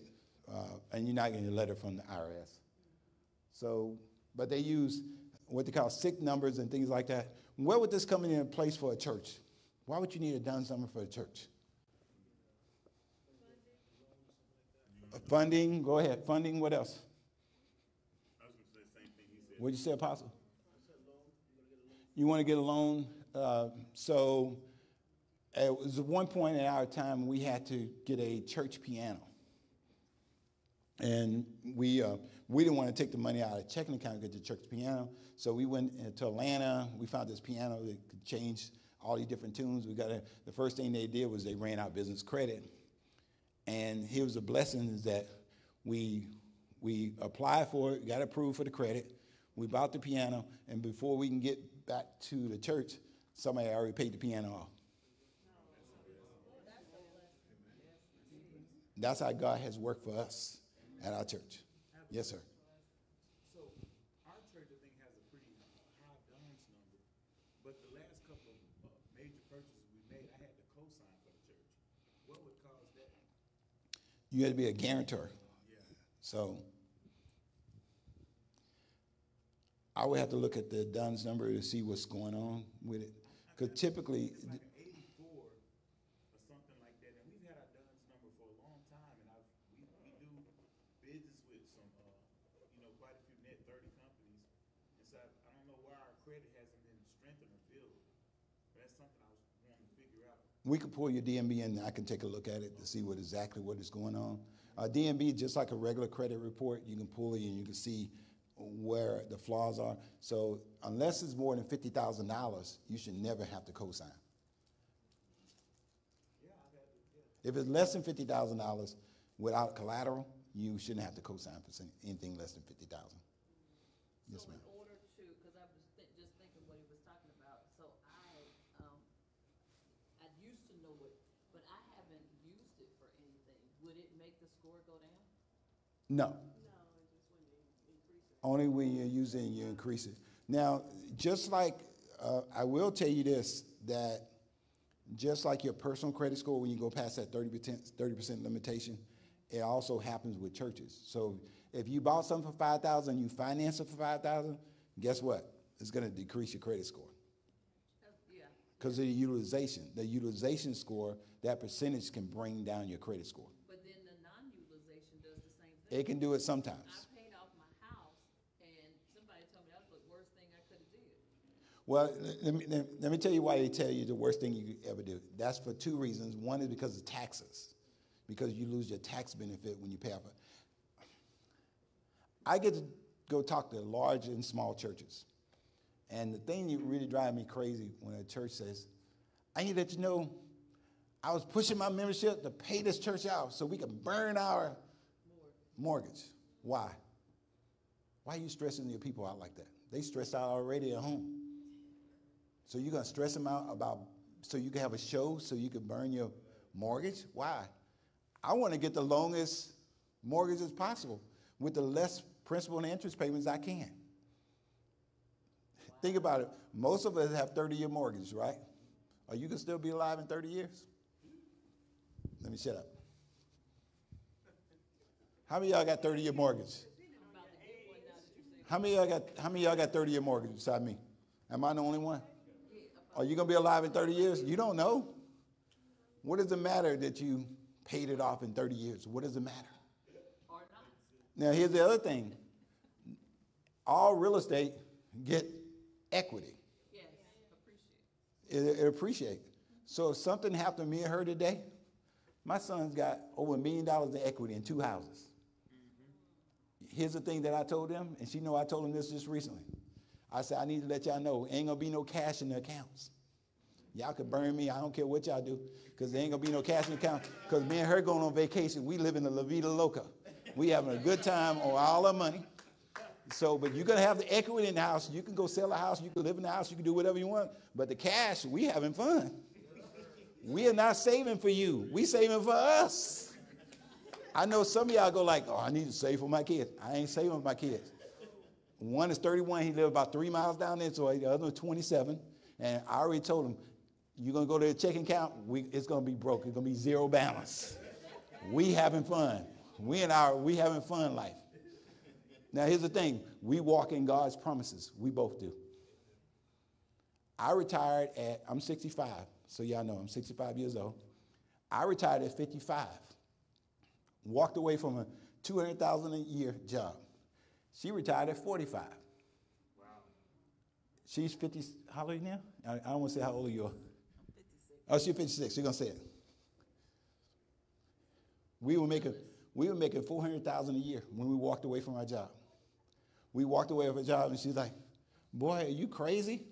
Speaker 2: uh, and you're not getting a letter from the IRS. So, but they use what they call SIC numbers and things like that. Where would this come in place for a church? Why would you need a DUNS number for a church? Uh, Funding, go ahead. Funding, what else?
Speaker 1: I was gonna say the same thing he said.
Speaker 2: What'd you say, Apostle? You want to get a loan? Uh, so, it was at one point in our time we had to get a church piano, and we uh, we didn't want to take the money out of checking account to get the church piano. So we went to Atlanta. We found this piano that could change all these different tunes. We got a, the first thing they did was they ran out business credit, and here was the blessing is that we we applied for it, got approved for the credit. We bought the piano, and before we can get back to the church, somebody already paid the piano off. That's how God has worked for us at our church. Yes, sir.
Speaker 1: So our church, I think, has a pretty high DUNS number, but the last couple of uh, major purchases we made, I had to co-sign for the church. What would cause that?
Speaker 2: You had to be a guarantor.
Speaker 1: Yeah.
Speaker 2: So I would have to look at the DUNS number to see what's going on with it. Because typically,
Speaker 1: It's like an eighty-four or something like that, and we've had our DUNS number for a long time, and I've, we, we do business with some, uh, you know, quite a few net thirty companies. And so I, I don't know why our credit hasn't been strengthened or built, but that's something I was wanting to figure out.
Speaker 2: we could pull your DNB and I can take a look at it to see what exactly what is going on. Uh, DNB, just like a regular credit report, you can pull it and you can see where the flaws are. So unless it's more than fifty thousand dollars, you should never have to co-sign. If it's less than fifty thousand dollars without collateral, you shouldn't have to co-sign for anything less than fifty thousand. Yes,
Speaker 3: So
Speaker 2: ma'am.
Speaker 3: in order to, because I was thi- just thinking what he was talking about, so I, um, I used to know it, but I haven't used it for anything. Would it make the score go down?
Speaker 2: No. Only when you use it and you increase it. Now, just like, uh, I will tell you this, that just like your personal credit score, when you go past that thirty percent, thirty percent limitation, it also happens with churches. So if you bought something for five thousand, you finance it for five thousand, guess what? It's gonna decrease your credit score
Speaker 3: Yeah.
Speaker 2: because of the utilization. The utilization score, that percentage can bring down your credit score.
Speaker 3: But then the non-utilization does the same thing.
Speaker 2: It can do it sometimes.
Speaker 3: I paid off my house, and somebody told me that was the worst thing I could have did.
Speaker 2: Well, let me, let, me tell you why they tell you the worst thing you could ever do. That's for two reasons. One is because of taxes, because you lose your tax benefit when you pay off. I get to go talk to large and small churches. And the thing that really drives me crazy when a church says, I need to let you know I was pushing my membership to pay this church out so we can burn our mortgage. Why? Why are you stressing your people out like that? They stressed out already at home. So you're gonna stress them out about so you can have a show so you can burn your mortgage? Why? I want to get the longest mortgage as possible with the less principal and interest payments I can. Think about it. Most of us have 30 year mortgages, right? Or you can still be alive in 30 years? Let me shut up. How many y'all got 30 year mortgage?
Speaker 3: To.
Speaker 2: How many y'all got how many y'all got 30 year mortgage beside me? Am I the only one? Are you gonna be alive in 30 years? You don't know. What does it matter that you paid it off in 30 years. What does it matter? Now, here's the other thing all real estate get equity,
Speaker 3: Yes, appreciate.
Speaker 2: it, it appreciate. So if something happened to me and her today, my son's got over a million dollars in equity in two houses. Here's the thing that I told them, and she know I told them this just recently. I said, I need to let y'all know, ain't gonna be no cash in the accounts. Y'all can burn me, I don't care what y'all do, because there ain't gonna be no cash in the account. Because me and her going on vacation, we live in the La Vida Loca. We having a good time on all our money. So, but you're gonna have the equity in the house. You can go sell a house, you can live in the house, you can do whatever you want. But the cash, we having fun. We are not saving for you. We saving for us. I know some of y'all go like, oh, I need to save for my kids. I ain't saving for my kids. One is 31. He lives about three miles down there. So the other is 27. And I already told him, you're going to go to the checking account. We, it's going to be broke. It's going to be zero balance. We having fun. We and our, we having fun life. Now, here's the thing. We walk in God's promises. We both do. I retired at, I'm 65. So y'all know I'm 65 years old. I retired at 55. Walked away from a 200,000 a year job. She retired at 45.
Speaker 1: Wow.
Speaker 2: She's 50. How old are you now? I, I don't want to say how old you are. Oh, she's 56. You're gonna say it. We were making we were making 400,000 a year when we walked away from our job. We walked away from a job, and she's like, "Boy, are you crazy?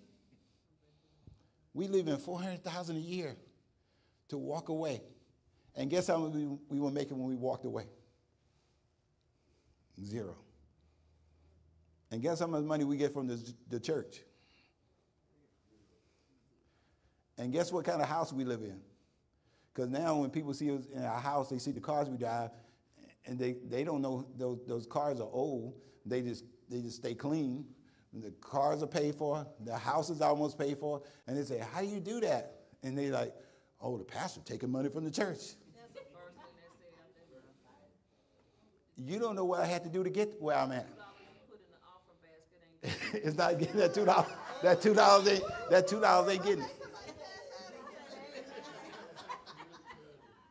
Speaker 2: We live in 400,000 a year to walk away." And guess how much we, we were making when we walked away? Zero. And guess how much money we get from the, the church? And guess what kind of house we live in? Because now when people see us in our house, they see the cars we drive, and they, they don't know those, those cars are old. They just, they just stay clean. The cars are paid for. The house is almost paid for. And they say, how do you do that? And they like, oh, the pastor taking money from the church.
Speaker 3: That's the first thing they say.
Speaker 2: You don't know what I had to do to get where I'm at.
Speaker 3: Dollars you put in the offering basket ain't
Speaker 2: it's not getting that two dollars. That two dollars ain't that two dollars ain't getting it.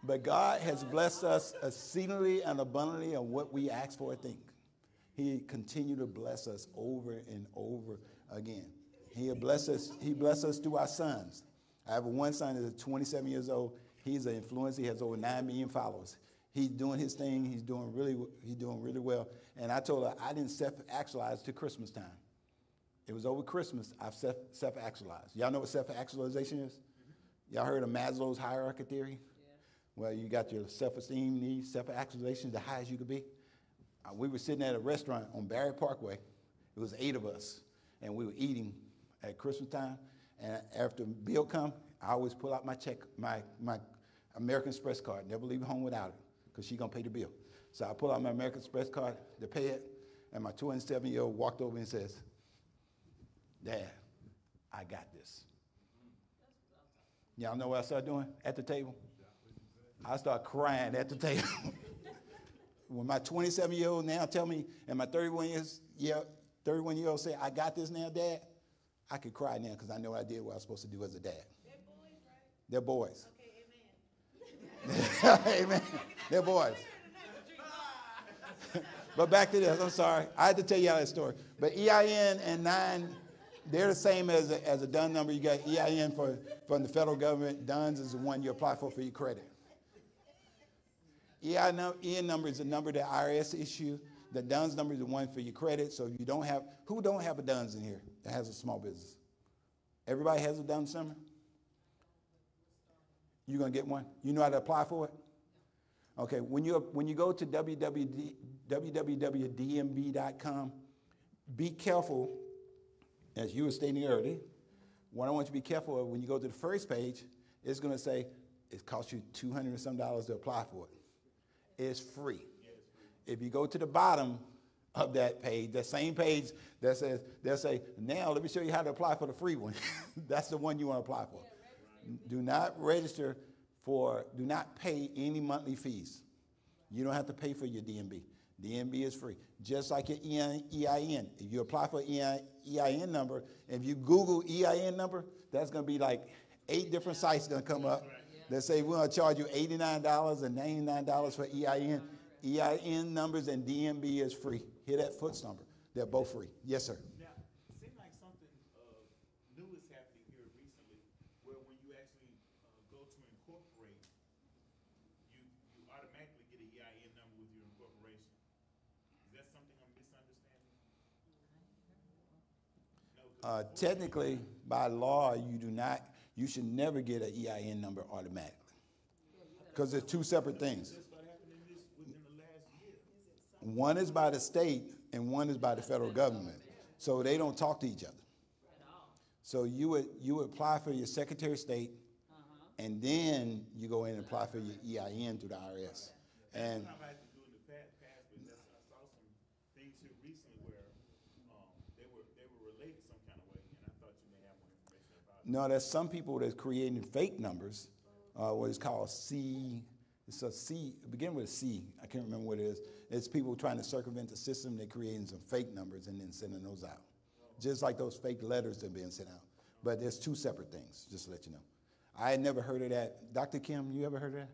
Speaker 2: But God has blessed us exceedingly and abundantly of what we ask for or think. He continue to bless us over and over again. He bless us. He bless us through our sons. I have one son that's 27 years old. He's an influencer. He has over nine million followers. He's doing his thing. He's doing really. He's doing really well. And I told her I didn't self-actualize to Christmas time. It was over Christmas. I've self self-actualized. Y'all know what self-actualization is? Y'all heard of Maslow's hierarchy theory? Well, you got your self-esteem needs, self-actualization, is the highest you could be. Uh, we were sitting at a restaurant on Barrett Parkway. It was eight of us, and we were eating at Christmas time. And after bill come, I always pull out my check, my, my American Express card. Never leave home without it, because she gonna pay the bill. So I pull out my American Express card to pay it, and my 27-year-old walked over and says, Dad, I got this. Y'all know what I started doing at the table? I start crying at the table. when my 27 year old now tell me, and my 31 years, yeah, 31 year old say, I got this now, Dad, I could cry now because I know I did what I was supposed to do as a dad.
Speaker 5: They're boys, right?
Speaker 2: They're boys.
Speaker 5: Okay, amen.
Speaker 2: Amen. They're boys. but back to this, I'm sorry. I had to tell y'all that story. But EIN and nine, they're the same as a, as a DUN number. You got EIN for, from the federal government. DUNS is the one you apply for for your credit. EIN number is the number that IRS issue. The DUNS number is the one for your credit. So you don't have, who don't have a DUNS in here that has a small business? Everybody has a DUNS number? You gonna get one? You know how to apply for it? Okay, when you, when you go to www, www.dnb.com, be careful, as you were stating earlier, what I want you to be careful of, when you go to the first page, it's gonna say, it costs you 200 and some dollars to apply for it. It's free. If you go to the bottom of that page, that same page that says, they'll say, now let me show you how to apply for the free one. That's the one you wanna apply for. Do not register for, do not pay any monthly fees. You don't have to pay for your DNB. DNB is free. Just like your EIN. If you apply for EIN, EIN number, if you Google EIN number, that's gonna be like eight different sites gonna come up. Let's say we're gonna charge you eighty-nine dollars and ninety-nine dollars for EIN. EIN numbers and DNB is free. Hear that foot number? They're both free. Yes, sir.
Speaker 1: Now, it seems like something, uh, new is happening here recently, where when you actually, uh, go to incorporate, you, you automatically get an EIN number with your incorporation. Is that something I'm misunderstanding? No, 'cause
Speaker 2: Uh, technically, by law, you do not, you should never get an EIN number automatically. Because it's two separate things. One is by the state and one is by the federal government. So they don't talk to each other. So you would, you would apply for your Secretary of State and then you go in and apply for your EIN through the IRS. And
Speaker 1: How about to do in the past, past, but that's, I saw some things here recently where, um, they were, they were related some kind of way, and I thought you may have more information about it.
Speaker 2: No, there's some people that's creating fake numbers, uh, what is called C, it's a C, begin with a C, I can't remember what it is. It's people trying to circumvent the system, they're creating some fake numbers and then sending those out. Just like those fake letters that are being sent out. But there's two separate things, just to let you know. I had never heard of that. Dr. Kim, you ever heard of that?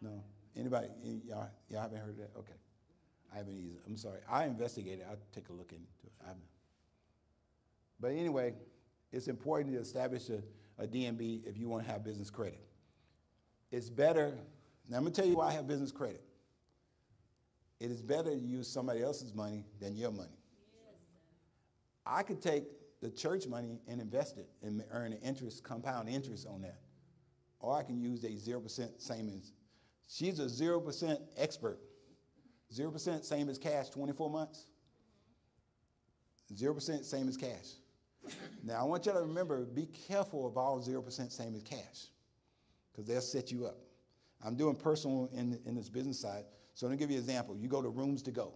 Speaker 3: No.
Speaker 2: No? Anybody, y'all, y'all haven't heard of that? Okay. I haven't either. I'm sorry. I investigated. I'll take a look into it. I haven't. But anyway, it's important to establish a, a DNB if you want to have business credit. It's better, now I'm gonna tell you why I have business credit. It is better to use somebody else's money than your money. I could take the church money and invest it and earn an interest, compound interest on that. Or I can use a zero percent same as, she's a zero percent expert. Zero percent same as cash, twenty-four months. Zero percent same as cash. Now I want you to remember, be careful of all zero percent same as cash, because they'll set you up. I'm doing personal in, in this business side, so let me give you an example. You go to Rooms to Go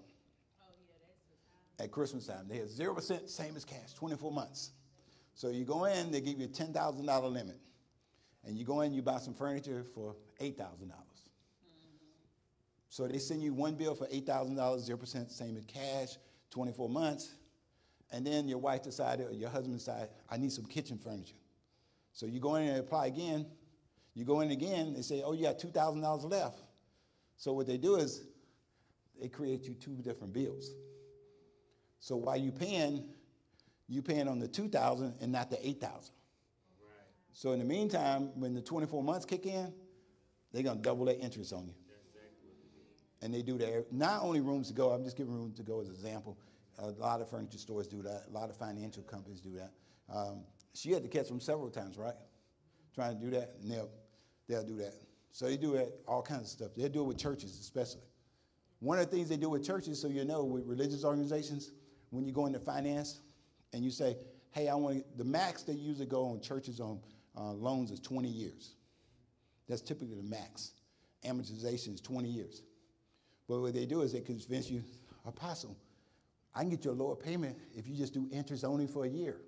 Speaker 2: at Christmas time. They have zero percent, same as cash, 24 months. So you go in, they give you a $10,000 limit. And you go in, you buy some furniture for $8,000. So they send you one bill for $8,000, zero percent, same as cash, 24 months. And then your wife decided, or your husband decided, I need some kitchen furniture. So you go in and apply again. You go in again, they say, oh, you got $2,000 left. So what they do is they create you two different bills. So while you paying, you paying on the two thousand and not the eight thousand. So in the meantime, when the twenty-four months kick in, they're gonna double their interest on you. And they do that. Not only rooms to go. I'm just giving rooms to go as an example. A lot of furniture stores do that. A lot of financial companies do that. Um, she had to catch them several times, right? Trying to do that, and they'll they'll do that. So they do that all kinds of stuff. They do it with churches, especially. One of the things they do with churches, so you know, with religious organizations, when you go into finance and you say, hey, I want the max they usually go on churches on uh, loans is 20 years. That's typically the max. Amortization is 20 years. But what they do is they convince you, apostle, I can get you a lower payment if you just do interest only for a year.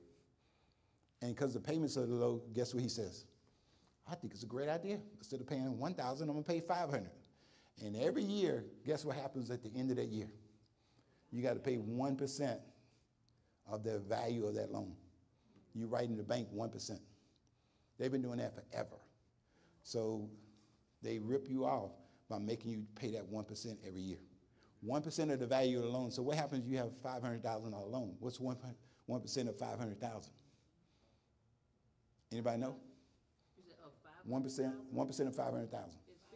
Speaker 2: And because the payments are low, guess what he says? I think it's a great idea. Instead of paying 1,000, I'm gonna pay 500. And every year, guess what happens at the end of that year? You got to pay 1% of the value of that loan. You write in the bank 1%. They've been doing that forever. So they rip you off by making you pay that 1% every year. 1% of the value of the loan. So what happens if you have a $500,000 loan? What's 1%, 1% of 500,000? Anybody know?
Speaker 3: You said, oh, five?
Speaker 2: 1%, 1% of 500,000.
Speaker 3: It's.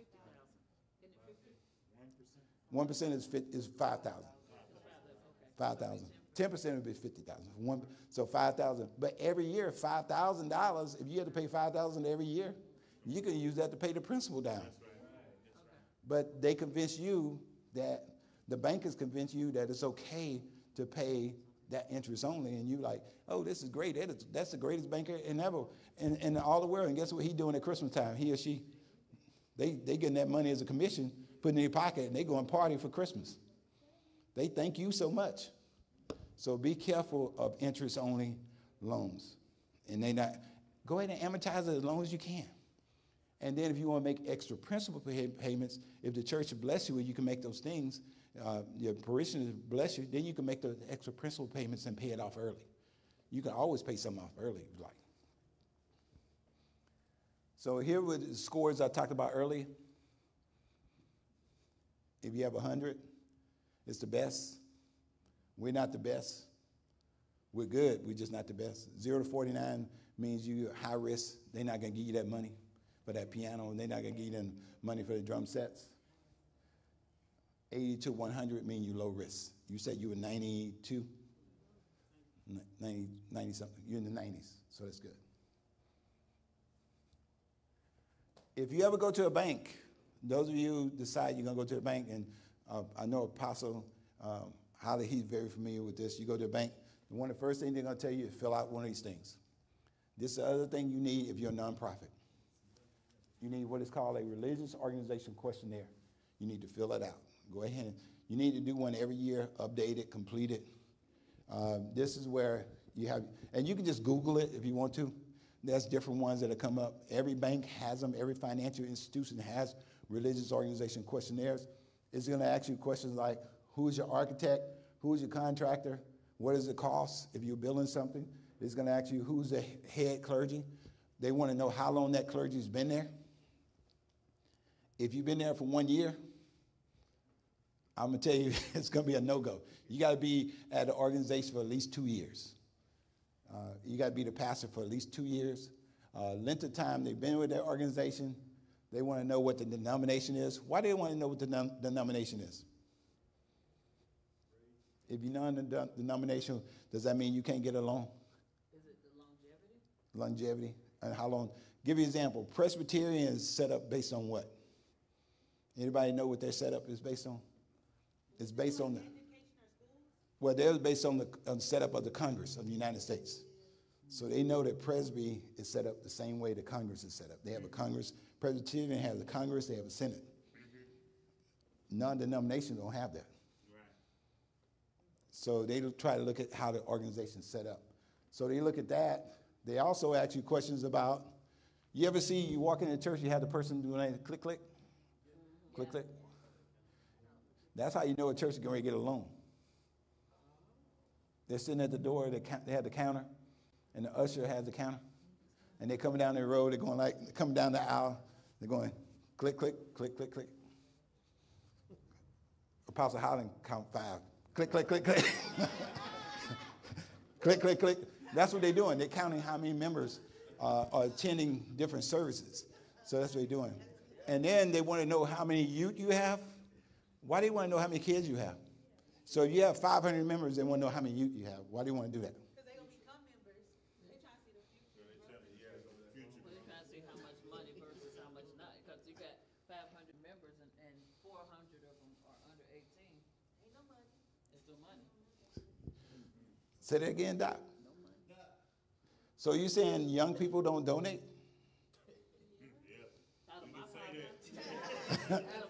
Speaker 3: Isn't fifty?
Speaker 2: One percent is fit, is five thousand.
Speaker 3: Okay.
Speaker 2: Five thousand. Ten percent would be fifty thousand. One, so five thousand. But every year, five thousand dollars. If you had to pay five thousand every year, you can use that to pay the principal down. But they convince you that the bankers convince you that it's okay to pay that interest only, and you like, oh, this is great. That is, that's the greatest banker in ever in, in all the world. And guess what he doing at Christmas time? He or she, they they getting that money as a commission, putting in their pocket, and they going party for Christmas. They thank you so much. So be careful of interest only loans. And they not go ahead and amortize it as long as you can. And then if you want to make extra principal pay- payments, if the church bless you, you can make those things. Uh, your parishioners bless you, then you can make the extra principal payments and pay it off early. You can always pay some off early if you like. So here were the scores I talked about earlier. If you have 100, it's the best. We're not the best. We're good. We're just not the best. Zero to 49 means you're high risk. They're not going to give you that money for that piano, and they're not going to give you them money for the drum sets. 80 to 100 mean you low risk. You said you were 92, 90, 90 something. You're in the 90s, so that's good. If you ever go to a bank, those of you who decide you're going to go to the bank, and uh, I know Apostle um, Holly, he's very familiar with this. You go to a bank, one of the first things they're going to tell you is fill out one of these things. This is the other thing you need if you're a nonprofit. You need what is called a religious organization questionnaire. You need to fill it out. Go ahead. You need to do one every year, update it, complete it. Um, this is where you have, and you can just Google it if you want to. There's different ones that have come up. Every bank has them. Every financial institution has religious organization questionnaires. It's going to ask you questions like, who is your architect? Who is your contractor? What does it cost if you're building something? It's going to ask you who's the head clergy. They want to know how long that clergy's been there. If you've been there for one year, I'm going to tell you it's going to be a no go. You got to be at the organization for at least two years. Uh, you got to be the pastor for at least two years. Uh, length of time they've been with their organization. They want to know what the denomination is. Why do they want to know what the nom- denomination is? If you're not in the denomination, does that mean you can't get a loan?
Speaker 3: Is it the longevity?
Speaker 2: Longevity? And how long? Give you an example. Presbyterian is set up based on what? Anybody know what their setup is based on? It's based on the. Well, they're based on the on the setup of the Congress of the United States. So they know that Presby is set up the same way the Congress is set up. They have a mm-hmm. Congress. Presbyterian has a Congress. They have a Senate. Mm-hmm. Non-denominations don't have that. So they try to look at how the organization's set up. So they look at that. They also ask you questions about. You ever see you walk into church, you have the person doing that click click, click click. That's how you know a church is going to get a loan. They're sitting at the door. They, they have the counter, and the usher has the counter, and they're coming down the road. They're going like coming down the aisle. They're going click click click click click. Apostle Holland count five. Click click click click. click click click. That's what they're doing. They're counting how many members uh, are attending different services. So that's what they're doing. And then they want to know how many youth you have. Why do you want to know how many kids you have? So if you have 500 members, they want to know how many youth you have. Why do you want to do that?
Speaker 5: Because they gonna become members. They trying to see the future.
Speaker 3: Well, they're trying to see how much money versus how much not, because you got five hundred members and, and four hundred of them are under eighteen.
Speaker 5: Ain't no money.
Speaker 3: It's still money.
Speaker 2: Say that again, Doc. So you saying young people don't donate?
Speaker 3: Out of
Speaker 1: You
Speaker 3: my
Speaker 1: can say
Speaker 3: pocket.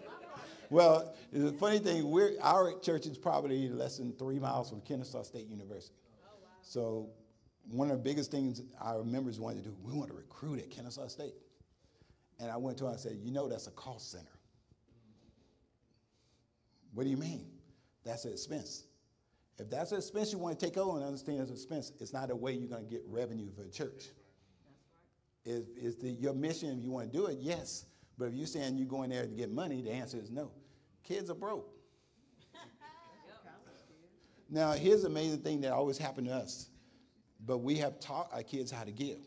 Speaker 2: Well, the funny thing, we're, our church is probably less than three miles from Kennesaw State University. Oh, so one of the biggest things our members wanted to do, we want to recruit at Kennesaw State. And I went to her and said, you know that's a cost center. What do you mean? That's an expense. If that's an expense you want to take over and understand it's an expense, it's not a way you're going to get revenue for the church. Is, is the, your mission, if you want to do it, yes. But if you're saying you're going there to get money, the answer is no. Kids are broke. Now, here's the amazing thing that always happened to us. But we have taught our kids how to give.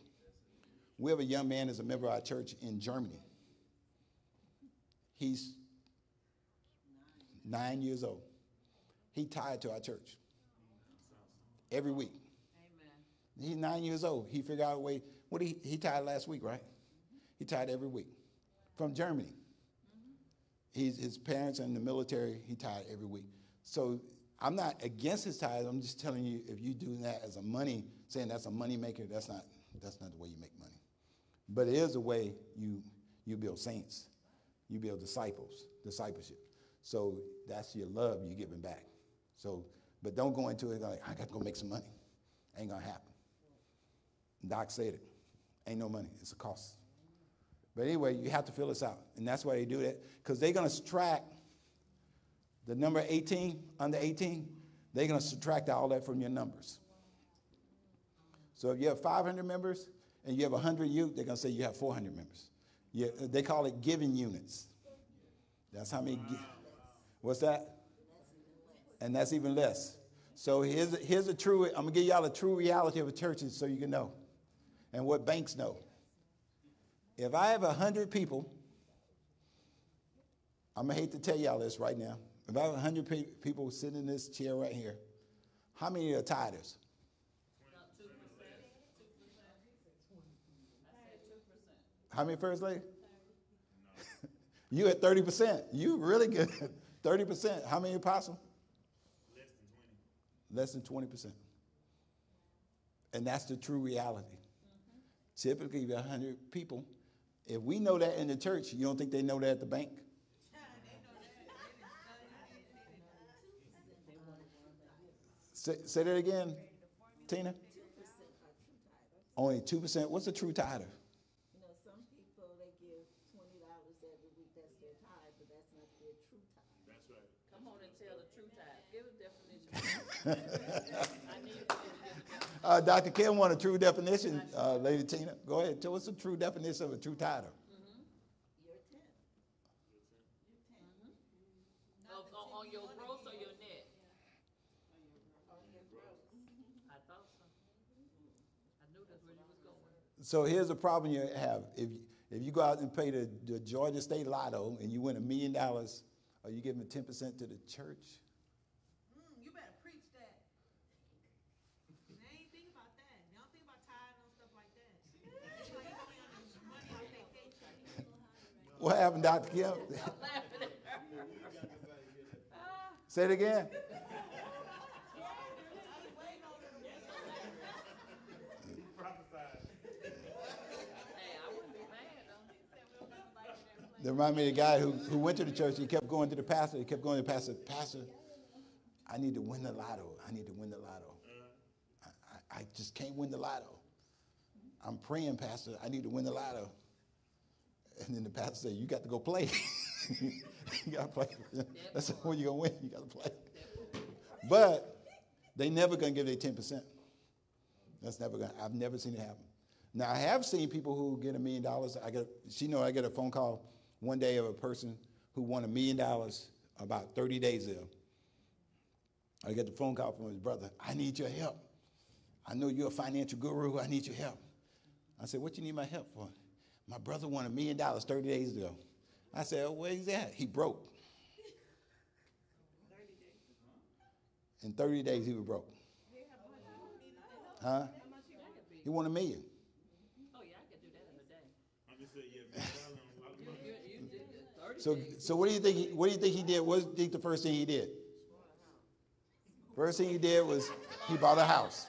Speaker 2: We have a young man as a member of our church in Germany. He's nine years old. He tied to our church every week.
Speaker 3: Amen.
Speaker 2: He's nine years old. He figured out a way. What he he tied last week, right? He tied every week from Germany. He's, his parents are in the military. He tied every week. So I'm not against his tithes. I'm just telling you, if you do that as a money, saying that's a money maker, that's not that's not the way you make money. But it is a way you you build saints, you build disciples, discipleship. So that's your love you're giving back. So, but don't go into it like I got to go make some money. Ain't gonna happen. Doc said it. Ain't no money. It's a cost. But anyway, you have to fill this out. And that's why they do that. Because they're going to subtract the number 18, under 18, they're going to subtract all that from your numbers. So if you have 500 members and you have 100 youth, they're going to say you have 400 members. Yeah, they call it giving units. That's how many. gi- What's that? And that's even less. So here's here's a true. I'm gonna give y'all a true reality of a church so you can know, and what banks know. If I have a hundred people, I'm gonna hate to tell y'all this right now. If I have a hundred pe- people sitting in this chair right here, how many are tithers? How many first lady? you at thirty percent. You really good. Thirty percent. How many apostle?
Speaker 1: Less than twenty.
Speaker 2: Less than twenty percent. And that's the true reality. Typically, you have hundred people, if we know that in the church, you don't think they know that at the bank? Say, say that again, Tina. Only two percent. What's a true tither? Uh, Dr. Kim want a true definition, uh, Lady Tina. Go ahead. Tell us the true definition of a true tither.
Speaker 3: On, your gross or your net? So.
Speaker 2: So here's the problem you have. If, if you go out and pay the, the Georgia State Lotto and you win a million dollars, are you giving 10% to the church?
Speaker 5: Mm, you better preach that. They ain't think about that. They don't think about tithing and stuff like that. It's like you only on the money on vacation.
Speaker 2: What happened, Dr. Kim?
Speaker 3: Laughing at her.
Speaker 2: Say it again.
Speaker 1: Prophesied.
Speaker 3: Hey, I wouldn't be mad though.
Speaker 2: That remind me of the guy who, who went to the church. He kept going to the pastor. He kept going to the pastor. Pastor, I need to win the lotto. I need to win the lotto. I, I, I just can't win the lotto. I'm praying, Pastor. I need to win the lotto. And then the pastor said, You got to go play. you got to play. That's when you're going to win. You got to play. But they never going to give their 10%. That's never going to, I've never seen it happen. Now, I have seen people who get a million dollars. I get, she know I get a phone call one day of a person who won a million dollars about 30 days ago. I get the phone call from his brother. I need your help. I know you're a financial guru. I need your help. I said, What you need my help for? My brother won a million dollars 30 days ago. I said, oh, Where he's at? He broke. In 30 days, he was broke. Huh? He won a million.
Speaker 3: Oh, yeah, I could do that in a day.
Speaker 1: I'm just saying, yeah, million dollars on a lot of
Speaker 3: You,
Speaker 1: money.
Speaker 3: you, you did it thirty
Speaker 2: So, so what do you think? He, what do you think he did? What do you think the first thing he did? First thing he did was he bought a house.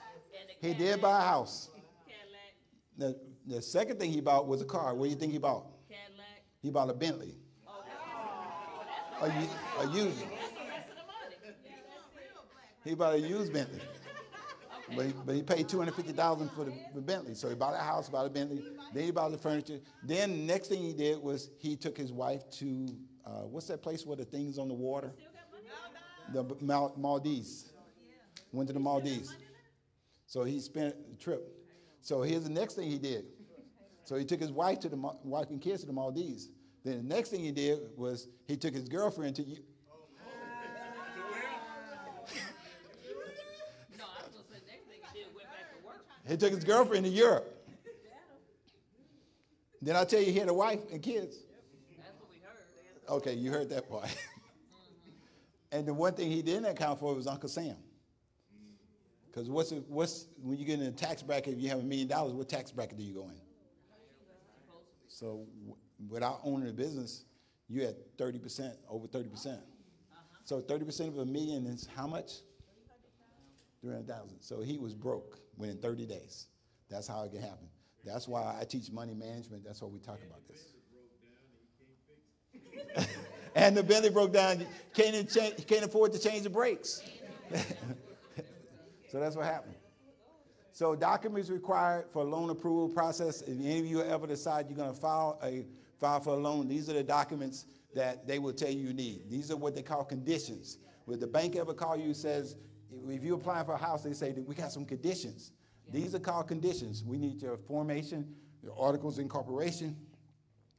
Speaker 2: He did buy a house.
Speaker 3: Cadillac,
Speaker 2: The, the second thing he bought was a car. What do you think he bought?
Speaker 3: Cadillac.
Speaker 2: He bought a Bentley.
Speaker 3: Oh,
Speaker 2: A, u- a used.
Speaker 3: that's the rest of the money.
Speaker 2: He bought a used Bentley. But he, but he paid two hundred fifty thousand for the, the Bentley. So he bought a house, bought a Bentley. Then he bought the furniture. Then the next thing he did was he took his wife to uh, what's that place where the things on the water? The Mal- Maldives. Went to the Maldives. So he spent the trip. So here's the next thing he did. So he took his wife to the wife and kids to the Maldives. Then the next thing he did was he took his girlfriend to. Eu-
Speaker 3: No, I was gonna say, next thing he did, went back to work.
Speaker 2: He took his girlfriend to Europe. Then I tell you, he had a wife and kids.
Speaker 3: That's what we heard.
Speaker 2: Okay, you heard that part. and the one thing he didn't account for was Uncle Sam. Because what's what's when you get in a tax bracket, if you have a million dollars, what tax bracket do you go in? So w- without owning a business, you had thirty percent, over thirty percent. Uh-huh. So thirty percent of a million is how much? Three hundred thousand. So he was broke within thirty days. That's how it can happen. That's why I teach money management. That's why we talk about this. and the Bentley broke down. You Can't can't afford to change the brakes. so that's what happened. So documents required for loan approval process. If any of you ever decide you're going to file a file for a loan, these are the documents that they will tell you you need. These are what they call conditions. Would the bank ever call you and says, if you're applying for a house, they say we got some conditions. These are called conditions. We need your formation, your articles of incorporation.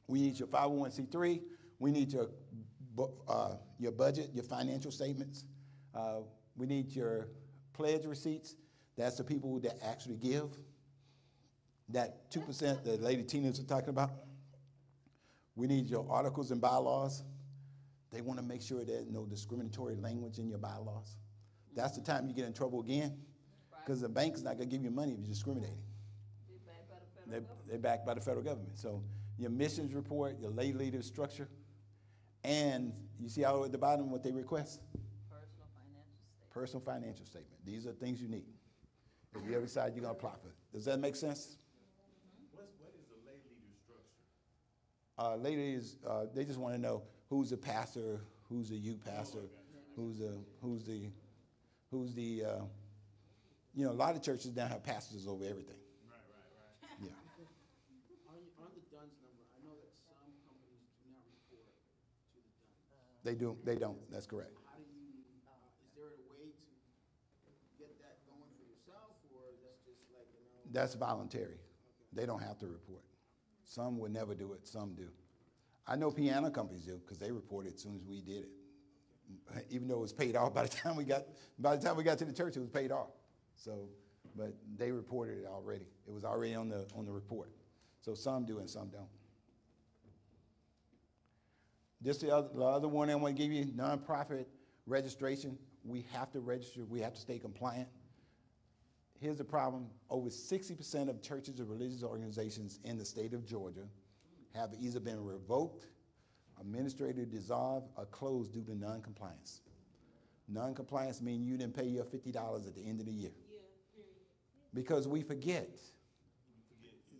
Speaker 2: We need your 501c3. We need your, uh, your budget, your financial statements. Uh, we need your pledge receipts. That's the people that actually give. That 2% that Lady Tina was talking about. We need your articles and bylaws. They want to make sure there's no discriminatory language in your bylaws. That's the time you get in trouble again, because the bank's not going to give you money if you're discriminating.
Speaker 3: Be backed by the federal
Speaker 2: They're, they're backed by the federal government. So your missions report, your lay leader structure, and you see all at the bottom what they request?
Speaker 3: Personal financial statement.
Speaker 2: Personal financial statement. These are things you need. If you ever decide you're gonna apply for it. Does that make sense?
Speaker 1: What's, what is the lay leader structure?
Speaker 2: Uh, ladies, uh, they just wanna know who's the pastor, who's the youth pastor, who's the, who's the, who's the, uh, you know, a lot of churches now have pastors over everything.
Speaker 1: Right, right, right.
Speaker 2: Yeah.
Speaker 6: On, on the DUNS number, I know that some companies do not report to the DUNS.
Speaker 2: They do, they don't, that's correct.
Speaker 6: How do you, uh, is there a way to get that going for yourself, or that's just like, you know?
Speaker 2: That's voluntary. They don't have to report. Some would never do it, some do. I know piano companies do, because they reported as soon as we did it. Even though it was paid off by the time we got, by the time we got to the church, it was paid off. So, but they reported it already. It was already on the, on the report. So some do and some don't. Just the other, the other one I want to give you, nonprofit registration. We have to register, we have to stay compliant. Here's the problem, over sixty percent of churches and religious organizations in the state of Georgia have either been revoked, administratively dissolved, or closed due to non-compliance. Non-compliance means you didn't pay your fifty dollars at the end of the year. Because we forget.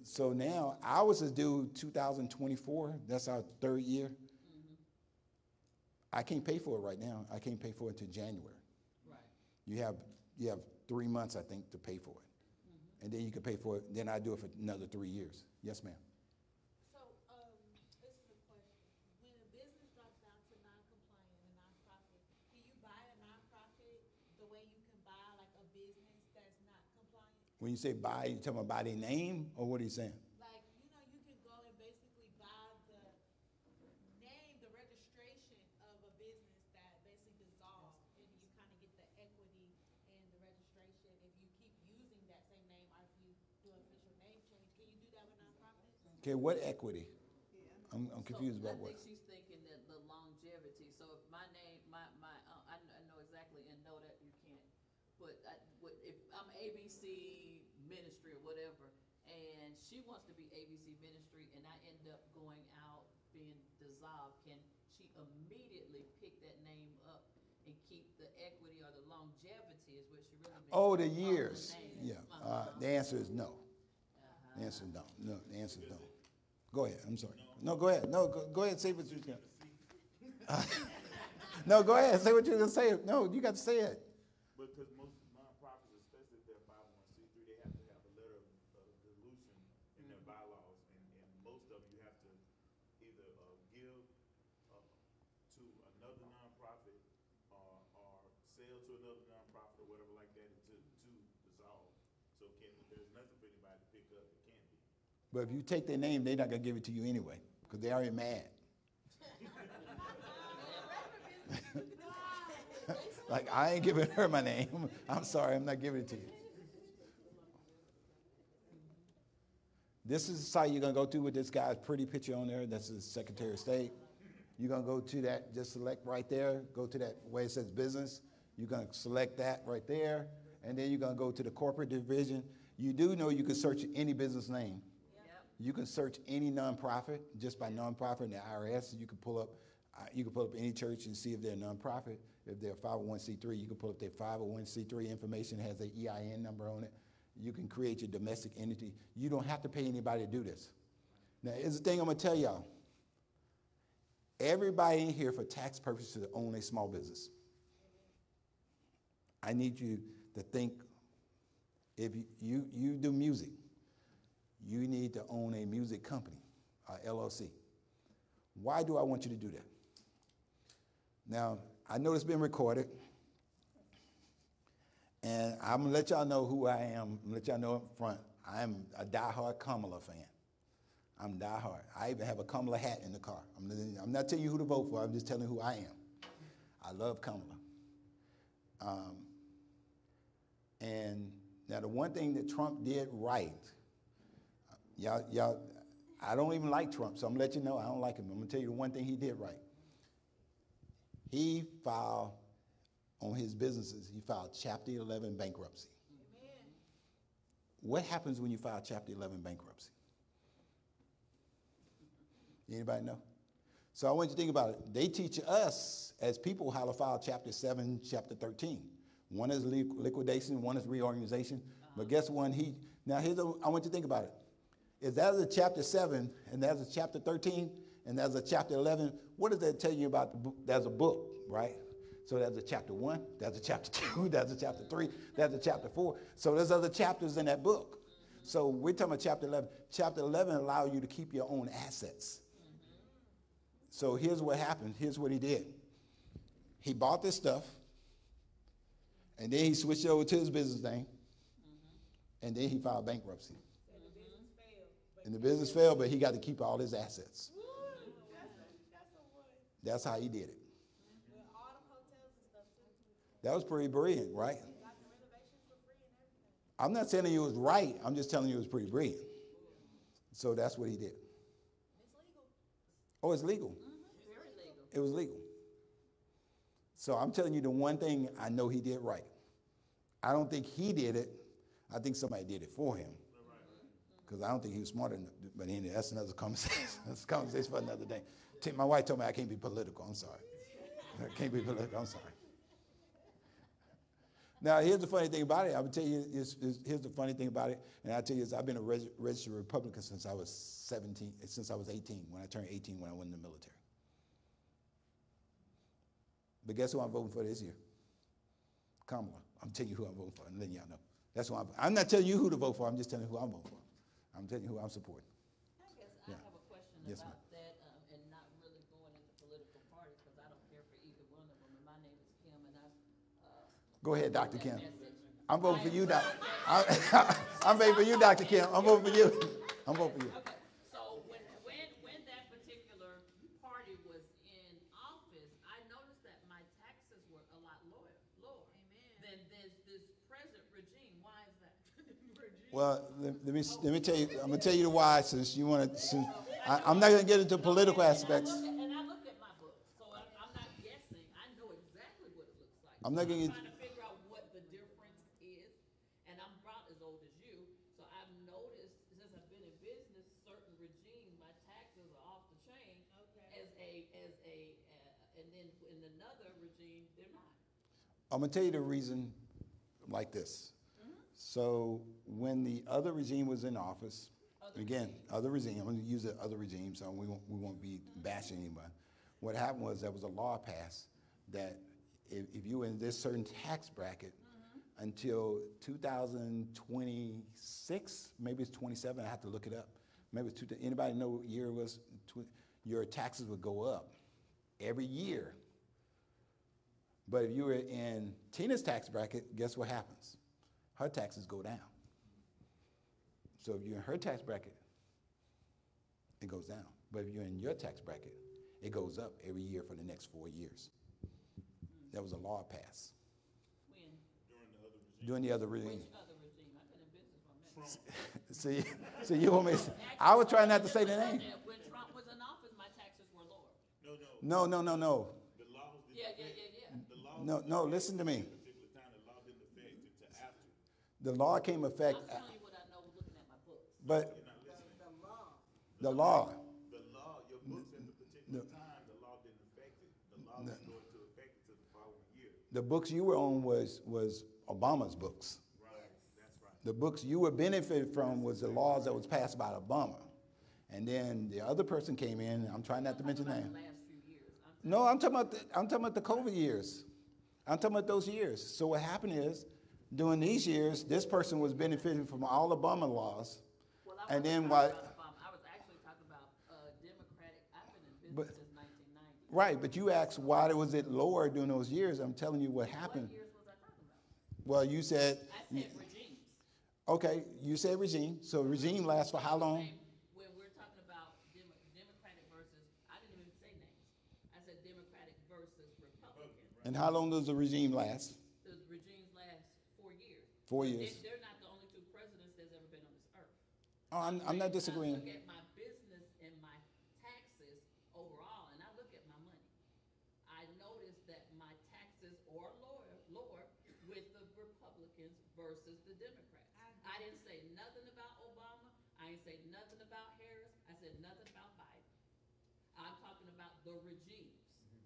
Speaker 2: So now, ours is due two thousand twenty-four, that's our third year. Mm -hmm. I can't pay for it right now, I can't pay for it until January.
Speaker 3: Right.
Speaker 2: You have, you have three months, I think, to pay for it. And then you can pay for it, then I do it for another three years. Yes, ma'am.
Speaker 5: So, um, this is a question. When a business drops down to non-compliant and nonprofit, can you buy a nonprofit the way you can buy like a business that's not compliant?
Speaker 2: When you say buy, you talking about by their name, or what are you saying?
Speaker 5: Like, you know, you can go and basically buy the name, the registration of a business that basically dissolves, and you kind of get the equity in the registration if you keep using that same name, or if you do official name change. Can you do that with nonprofits?
Speaker 2: Okay, what equity? I'm, I'm confused
Speaker 3: So
Speaker 2: about what.
Speaker 3: I think she's thinking that the longevity, so if my name, my, my, uh, I, I know exactly and know that you can't, but I, what, if I'm ABC Ministry or whatever, and she wants to be ABC Ministry and I end up going out being dissolved, can she immediately pick that name up and keep the equity or the longevity is what she really?
Speaker 2: Oh, the years.
Speaker 3: name?
Speaker 2: Yeah,
Speaker 3: Uh-huh.
Speaker 2: uh, the answer is no. The answer is no, no, the answer is no. Go ahead, I'm sorry. No, go ahead, no, go, go ahead, say what you're gonna. No, go ahead, say what you're gonna say. No, you got to say it.
Speaker 1: Because most nonprofits, especially if they're five oh one C three, they have to have a letter of of dilution in their bylaws. And, and most of you have to either, uh, give, uh, to another nonprofit or, or sell to another nonprofit or whatever like that to, to dissolve. So can, there's nothing for anybody to pick up, it can't be.
Speaker 2: But if you take their name, they're not gonna give it to you anyway, because they're already mad. Like, I ain't giving her my name. I'm sorry, I'm not giving it to you. This is the site you're gonna go to with this guy's pretty picture on there. That's the Secretary of State. You're gonna go to that, just select right there, go to that where it says business. You're gonna select that right there, and then you're gonna go to the corporate division. You do know you can search any business name. You can search any nonprofit just by nonprofit in the IRS. You can pull up, uh, you can pull up any church and see if they're a nonprofit. If they're a 501c3, you can pull up their 501c3 information, has their EIN number on it. You can create your domestic entity. You don't have to pay anybody to do this. Now, here's the thing I'm gonna tell y'all. Everybody in here for tax purposes to own a small business. I need you to think, if you, you, you do music, you need to own a music company, uh, LLC. Why do I want you to do that? Now, I know it's been recorded, and I'm gonna let y'all know who I am. I'm let y'all know up front. I am a diehard Kamala fan. I'm diehard. I even have a Kamala hat in the car. I'm, I'm not telling you who to vote for. I'm just telling you who I am. I love Kamala. Um, and now the one thing that Trump did right, y'all, y'all, I don't even like Trump, so I'm gonna let you know I don't like him. I'm gonna tell you the one thing he did right. He filed on his businesses, he filed Chapter 11 bankruptcy. What happens when you file Chapter 11 bankruptcy? Anybody know? So I want you to think about it. They teach us as people how to file Chapter 7, Chapter 13. One is liquidation, one is reorganization. But guess what? He now here's a, I want you to think about it. If that's a chapter 7 and that's a chapter 13 and that's a chapter 11, what does that tell you about the book? There's a book, right? So that's a chapter 1, that's a chapter 2, that's a chapter 3, that's a chapter 4. So there's other chapters in that book. So we're talking about chapter 11. Chapter 11 allow you to keep your own assets. So here's what happened. Here's what he did. He bought this stuff, and then he switched over to his business thing, and then he filed bankruptcy.
Speaker 5: And the business failed.
Speaker 2: And the business failed, but he got to keep all his assets.
Speaker 5: That's a, that's a what?
Speaker 2: That's how he did it.
Speaker 5: With all the hotels and stuff too.
Speaker 2: That was pretty brilliant, right?
Speaker 5: Got the renovations for free and everything.
Speaker 2: I'm not telling you it was right. I'm just telling you it was pretty brilliant. So that's what he did. Oh, it's
Speaker 3: mm-hmm. legal.
Speaker 2: It was legal. So I'm telling you the one thing I know he did right. I don't think he did it. I think somebody did it for him. Because I don't think he was smart enough. But anyway, that's another conversation. that's a conversation for another day. My wife told me I can't be political. I'm sorry. I can't be political. I'm sorry. Now, here's the funny thing about it. I would tell you, is, is, here's the funny thing about it. And I tell you, is I've been a reg- registered Republican since I was 17, since I was 18, when I turned 18 when I went in the military. But guess who I'm voting for this year? Kamala. I'm telling you who I'm voting for. Letting y'all know. That's who I'm. I'm not telling you who to vote for. I'm just telling you who I'm voting for. I'm telling you who I'm supporting.
Speaker 3: I guess I
Speaker 2: Yeah.
Speaker 3: have a question
Speaker 2: Yes,
Speaker 3: about that, um, and not really going into political parties, because I don't care for either one of them, and my name is Kim, and I, uh.
Speaker 2: Go ahead, Dr.
Speaker 3: that
Speaker 2: Kim.
Speaker 3: message.
Speaker 2: I'm voting for you, Doc. I'm, I'm voting for you, Dr. Kim. I'm voting for you. I'm voting for you.
Speaker 3: Okay, so when, when, when that particular party was in office, I noticed that my taxes were a lot lower, lower. Than this, this present regime, why is that? Regime.
Speaker 2: Well, let, let me let me tell you. I'm gonna tell you the why. Since you want to, I, I'm not gonna get into political
Speaker 3: And I
Speaker 2: aspects.
Speaker 3: at- And I looked at my book, so I'm, I'm not guessing, I know exactly what it looks like.
Speaker 2: I'm not gonna get-
Speaker 3: Trying to figure out what the difference is, and I'm about as old as you, so I've noticed, since I've been in business, certain regimes, my taxes are off the chain.
Speaker 5: Okay.
Speaker 3: As a, as a, uh, and then in another regime, they're not.
Speaker 2: I'm gonna tell you the reason like this. So when the other regime was in office,
Speaker 3: Other
Speaker 2: again, other regime, I'm gonna use the other regime, so we won't, we won't be bashing anybody. What happened was there was a law passed that if, if you were in this certain tax bracket mm-hmm. until 2026, maybe it's 27, I have to look it up. Maybe it's two, anybody know what year it was? Tw- Your taxes would go up every year. But if you were in Tina's tax bracket, guess what happens? Her taxes go down. So if you're in her tax bracket, it goes down. But if you're in your tax bracket, it goes up every year for the next four years. That was a law passed
Speaker 3: When,
Speaker 2: during the other regime.
Speaker 3: which other regime? I've been in business for a minute.
Speaker 2: See, see, you want me? to I was trying not to say the name.
Speaker 3: When Trump was in office, my taxes were lower.
Speaker 1: No, no,
Speaker 2: No, no, no, no,
Speaker 1: the laws didn't
Speaker 3: Yeah, yeah, yeah, yeah.
Speaker 1: The laws
Speaker 2: no, no. Listen to me.
Speaker 1: at a particular time, the law didn't affect it to after.
Speaker 2: The law came effect,
Speaker 3: I'm telling you what I know looking at my books.
Speaker 2: but
Speaker 1: You're
Speaker 2: the law.
Speaker 1: The law, your books at the particular time, the law didn't affect it. The law didn't go into effect until the following year.
Speaker 2: The books you were on was was Obama's books.
Speaker 1: Right, that's right.
Speaker 2: The books you were benefited from was the laws that was passed by Obama. And then the other person came in, I'm trying not to mention
Speaker 3: About
Speaker 2: names.
Speaker 3: the last few years. I'm
Speaker 2: No, I'm talking about the, I'm talking about the COVID years. I'm talking about those years. So what happened is, during these years, this person was benefiting from all Obama laws.
Speaker 3: Well,
Speaker 2: and then
Speaker 3: why? I was actually talking about uh, Democratic. I've been in business but, since 1990.
Speaker 2: Right, but you asked why was it lower during those years. I'm telling you what happened.
Speaker 3: What years was I talking about?
Speaker 2: Well, you said.
Speaker 3: I said regimes.
Speaker 2: Okay, you said regime. So regime lasts for how long?
Speaker 3: When we're talking about Demo Democratic versus, I didn't even say names. I said Democratic versus Republican.
Speaker 2: And how long does the regime last?
Speaker 3: Four years. They're, they're not the only two presidents that's ever been on this earth.
Speaker 2: Oh, I'm, I'm not disagreeing.
Speaker 3: I look at my business and my taxes overall, and I look at my money, I notice that my taxes are lower, lower with the Republicans versus the Democrats. I didn't say nothing about Obama, I didn't say nothing about Harris, I said nothing about Biden. I'm talking about the regimes. Mm-hmm.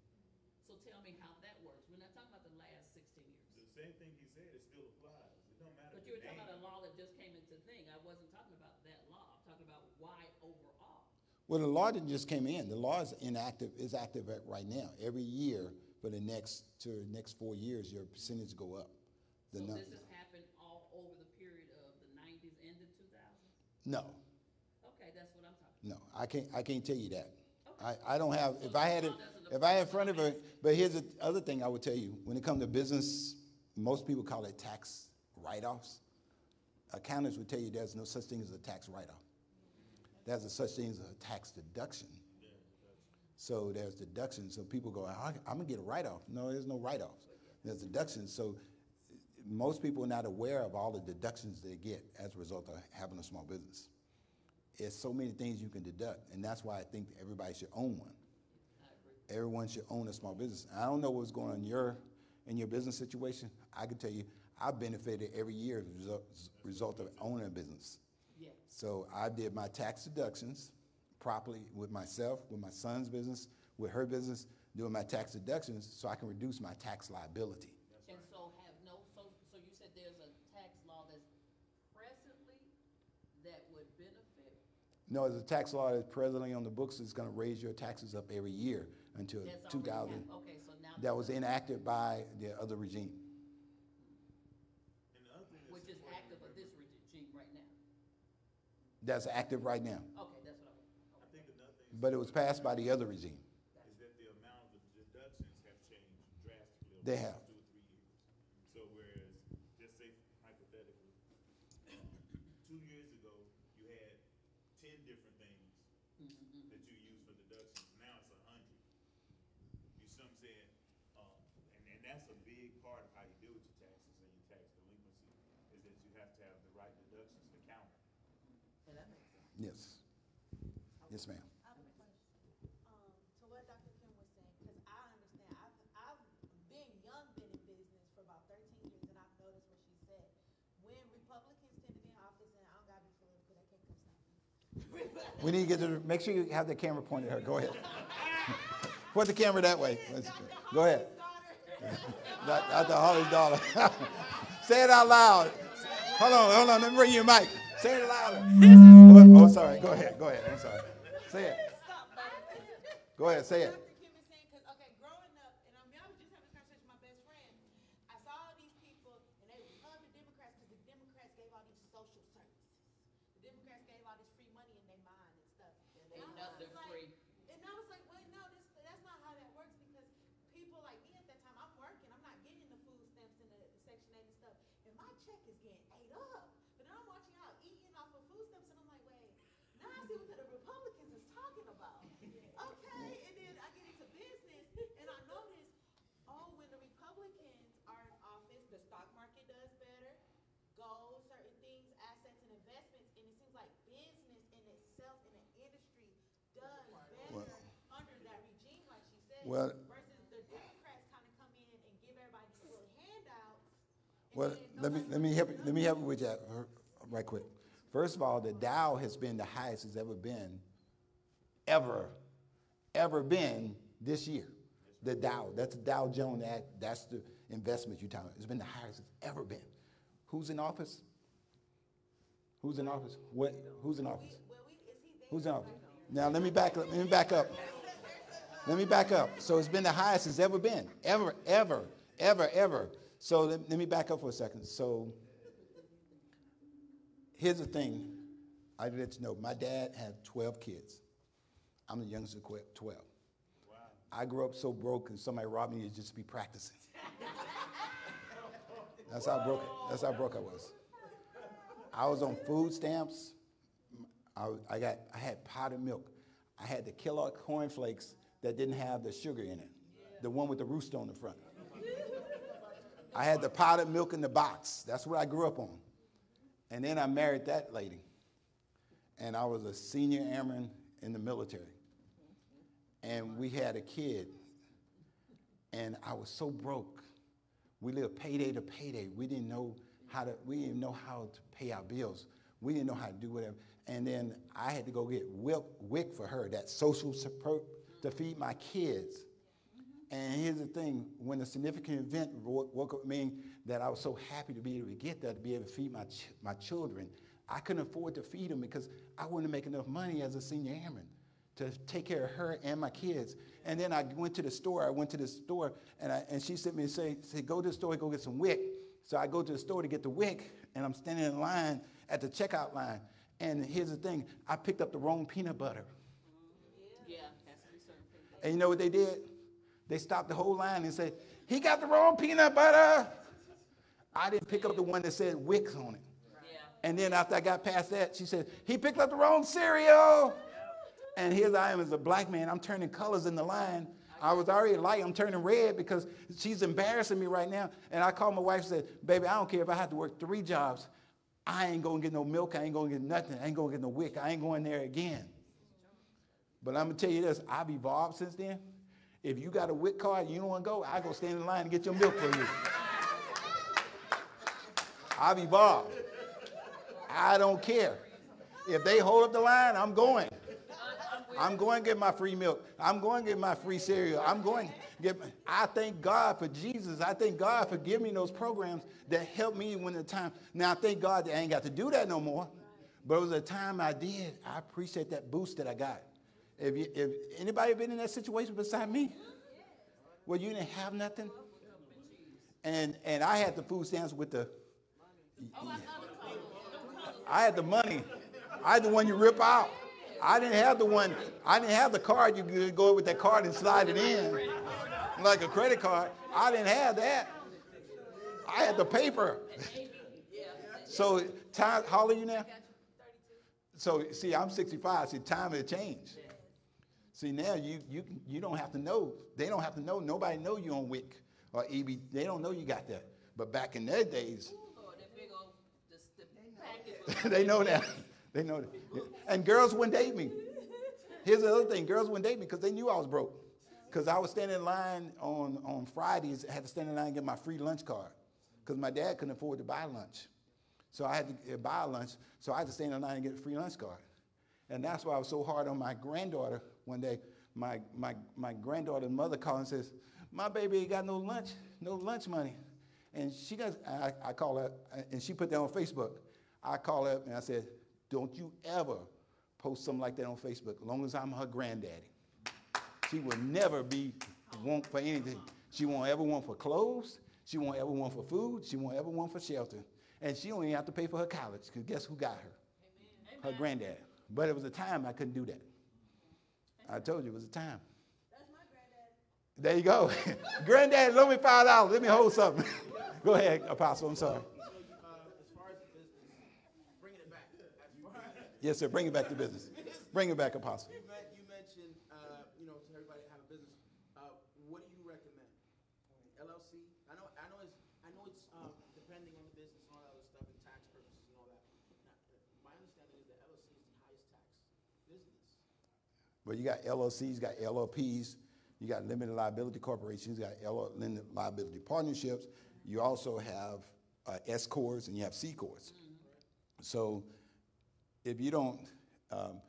Speaker 3: So tell me how that works. We're not talking about the last sixteen years.
Speaker 1: The same thing he said, it still applies. It don't matter.
Speaker 3: But
Speaker 1: the
Speaker 3: you were talking
Speaker 1: name.
Speaker 3: about a law that just came into thing. I wasn't talking about that law. I'm talking about why overall.
Speaker 2: Well, the law that just came in, the law is inactive, is active right now. Every year for the next, to the next four years, your percentage go up. The
Speaker 3: So this has happened all over the period of the nineties and the two thousands?
Speaker 2: No,
Speaker 3: Okay, that's what I'm talking
Speaker 2: no, I can't, I can't tell you that.
Speaker 3: Okay.
Speaker 2: I, I don't have, if I had it, if I had in front of it, but here's the other thing I would tell you. When it comes to business, most people call it tax write-offs. Accountants would tell you there's no such thing as a tax write-off. There's a such thing as a tax deduction. So there's deductions, so people go, "I- I'm gonna get a write-off. No, there's no write-offs. There's deductions, so most people are not aware of all the deductions they get as a result of having a small business. There's so many things you can deduct, and that's why I think everybody should own one. Everyone should own a small business. I don't know what's going on in your, in your business situation. I can tell you, I benefited every year as a result, result of owning a business.
Speaker 3: Yeah.
Speaker 2: So I did my tax deductions properly with myself, with my son's business, with her business, doing my tax deductions so I can reduce my tax liability.
Speaker 3: And so have no, so, so you said there's a tax law that's presently that would benefit?
Speaker 2: No, there's a tax law that's presently on the books that's gonna raise your taxes up every year until
Speaker 3: That's
Speaker 2: two
Speaker 3: already
Speaker 2: thousand.
Speaker 3: hap- Okay, so now.
Speaker 2: That was enacted by the other regime.
Speaker 1: And the other thing that's
Speaker 3: Which is
Speaker 1: important
Speaker 3: active
Speaker 1: to
Speaker 3: of this regime right now.
Speaker 2: That's active right now.
Speaker 3: Okay, that's what I,
Speaker 1: I think another thing
Speaker 2: But it was passed by the other regime.
Speaker 1: is that the amount of deductions have changed drastically over
Speaker 2: They have.
Speaker 1: two or three years. So whereas, just say hypothetically, um, two years ago, you had ten different things
Speaker 3: Mm-hmm,
Speaker 1: that you use for deductions, now it's a hundred. You see what I'm saying? Um, and, and that's a big part of how you deal with your taxes and your tax delinquency, is that you have to have the right deductions to count.
Speaker 3: and that makes sense.
Speaker 2: Yes. Yes, ma'am.
Speaker 5: I have a question. Um, to what Dr. Kim was saying, because I understand, I've, I've been young, been in business for about thirteen years, and I've noticed what she said. When Republicans tend to be in office, and I don't gotta be political, they can't come stop me.
Speaker 2: We need to get to, make sure you have the camera pointed at her. Go ahead. Point the camera that way. Go ahead. Not, not the Holly's daughter. Say it out loud. Hold on, hold on. Let me bring you a mic. Say it louder. Sorry. Go ahead. Go ahead. I'm sorry. Say it. Go ahead. Say it.
Speaker 5: Dr. Kim is saying, because, okay, growing up, and I mean, I was just having this conversation with my best friend. I saw all these people, and they loved the Democrats because the Democrats gave all these social services. The Democrats gave all this free money in their mind and stuff.
Speaker 3: And
Speaker 5: And
Speaker 3: ain't
Speaker 5: I
Speaker 3: nothing
Speaker 5: was like-
Speaker 3: free.
Speaker 5: And I was like, wait, no, this, that's not how that works because people like me at that time, I'm working, I'm not getting the food stamps and the, the Section 8 and stuff. And my check is getting ate up. But then I'm watching y'all eating off of food stamps and I'm like, wait, now I see what the Republicans is talking about. Okay, and then I get into business and I notice, oh, when the Republicans are in office, the stock market does better, gold, certain things, assets and investments, and it seems like business in itself in the industry does better under that regime, like she said,
Speaker 2: Well- Well, let me, let me help,
Speaker 5: to
Speaker 2: let me help you with that right quick. First of all, the Dow has been the highest it's ever been, ever, ever been this year. The Dow, that's the Dow Jones, that, that's the investment you're talking about. It's been the highest it's ever been. Who's in office? Who's in office? What, who's in office? Who's in office? Now, let me back up, let me back up. Let me back up. So it's been the highest it's ever been, ever, ever, ever, ever. So let, let me back up for a second. So here's the thing. I let you know, my dad had 12 kids. I'm the youngest of que- 12. I grew up so broke and somebody robbed me to just be practicing. That's how broke. That's how broke I was. I was on food stamps. I, I got. I had powdered milk. I had the Kellogg cornflakes that didn't have the sugar in it, the one with the rooster on the front. I had the powdered milk in the box. That's what I grew up on. And then I married that lady. And I was a senior airman in the military. And we had a kid. And I was so broke. We lived payday to payday. We didn't know how to, we didn't know how to pay our bills. We didn't know how to do whatever. And then I had to go get WIC, for her, that social support to feed my kids. And here's the thing, when a significant event wo- woke up me that I was so happy to be able to get that, to be able to feed my, ch- my children, I couldn't afford to feed them because I wouldn't make enough money as a senior airman to take care of her and my kids. And then I went to the store. I went to the store, and, I, and she sent me and say, say, go to the store, go get some WIC. So I go to the store to get the WIC, and I'm standing in line at the checkout line. And here's the thing, I picked up the wrong peanut butter.
Speaker 3: Yeah, has to be certain people.
Speaker 2: And you know what they did? They stopped the whole line and said, he got the wrong peanut butter. I didn't pick up the one that said Wicks on it.
Speaker 3: Yeah.
Speaker 2: And then after I got past that, she said, he picked up the wrong cereal. And here I am as a black man. I'm turning colors in the line. I was already light. I'm turning red because she's embarrassing me right now. And I called my wife and said, baby, I don't care if I have to work three jobs. I ain't going to get no milk. I ain't going to get nothing. I ain't going to get no WIC. I ain't going there again. But I'm to tell you this. I've evolved since then. If you got a WIC card and you don't want to go, I go stand in line and get your milk for you. I've evolved. I don't care. If they hold up the line, I'm going. I'm going to get my free milk. I'm going to get my free cereal. I'm going to get. My, I thank God for Jesus. I thank God for giving me those programs that helped me when the time. Now I thank God that I ain't got to do that no more. But it was a time I did. I appreciate that boost that I got. If, you, if anybody been in that situation beside me, where you didn't have nothing, and and I had the food stamps with the.
Speaker 3: I
Speaker 2: had the money. I had the one you rip out. I didn't have the one. I didn't have the card. You could go with that card and slide it in, like a credit card. I didn't have that. I had the paper. So time. How old are you now? So see, I'm 65. See, time has changed. See now you you you don't have to know. They don't have to know. Nobody know you on WIC or EB. They don't know you got that. But back in their days,
Speaker 3: Lord, that big old, this, the packet was.
Speaker 2: they know that. They know that. Yeah. And girls wouldn't date me. Here's the other thing: girls wouldn't date me because they knew I was broke. Because I was standing in line on, on Fridays, I had to stand in line and get my free lunch card. Because my dad couldn't afford to buy lunch. So I had to uh, buy lunch. So I had to stand in line and get a free lunch card. And that's why I was so hard on my granddaughter one day. My, my, my granddaughter's mother called and says, My baby ain't got no lunch, no lunch money. And she got, I, I call her, and she put that on Facebook. I call her and I said, Don't you ever post something like that on Facebook, as long as I'm her granddaddy. She will never be want for anything. She won't ever want for clothes. She won't ever want for food. She won't ever want for shelter. And she don't even have to pay for her college, because guess who got her? Her granddad. But it was a time I couldn't do that. I told you it was a time.
Speaker 5: That's my granddad.
Speaker 2: There you go. granddad, loan me five dollars. Let me hold something. go ahead, Apostle. I'm sorry.
Speaker 6: So, you, uh, as far as the business, bringing it back. As far as,
Speaker 2: Yes, sir. Bring it back to business. Bring it back, Apostle.
Speaker 6: you, men- you mentioned, uh, you know, to everybody have a business. Uh, what do you recommend? LLC? I know, I know it's, I know it's um, depending on the business and all that other stuff and tax purposes and all that. Now, uh, my understanding is that LLC is the highest tax business.
Speaker 2: Well, you got LLCs, you got LLPs, you got limited liability corporations, you got L- limited liability partnerships. You also have uh, S corps and you have C corps. So if you don't, um,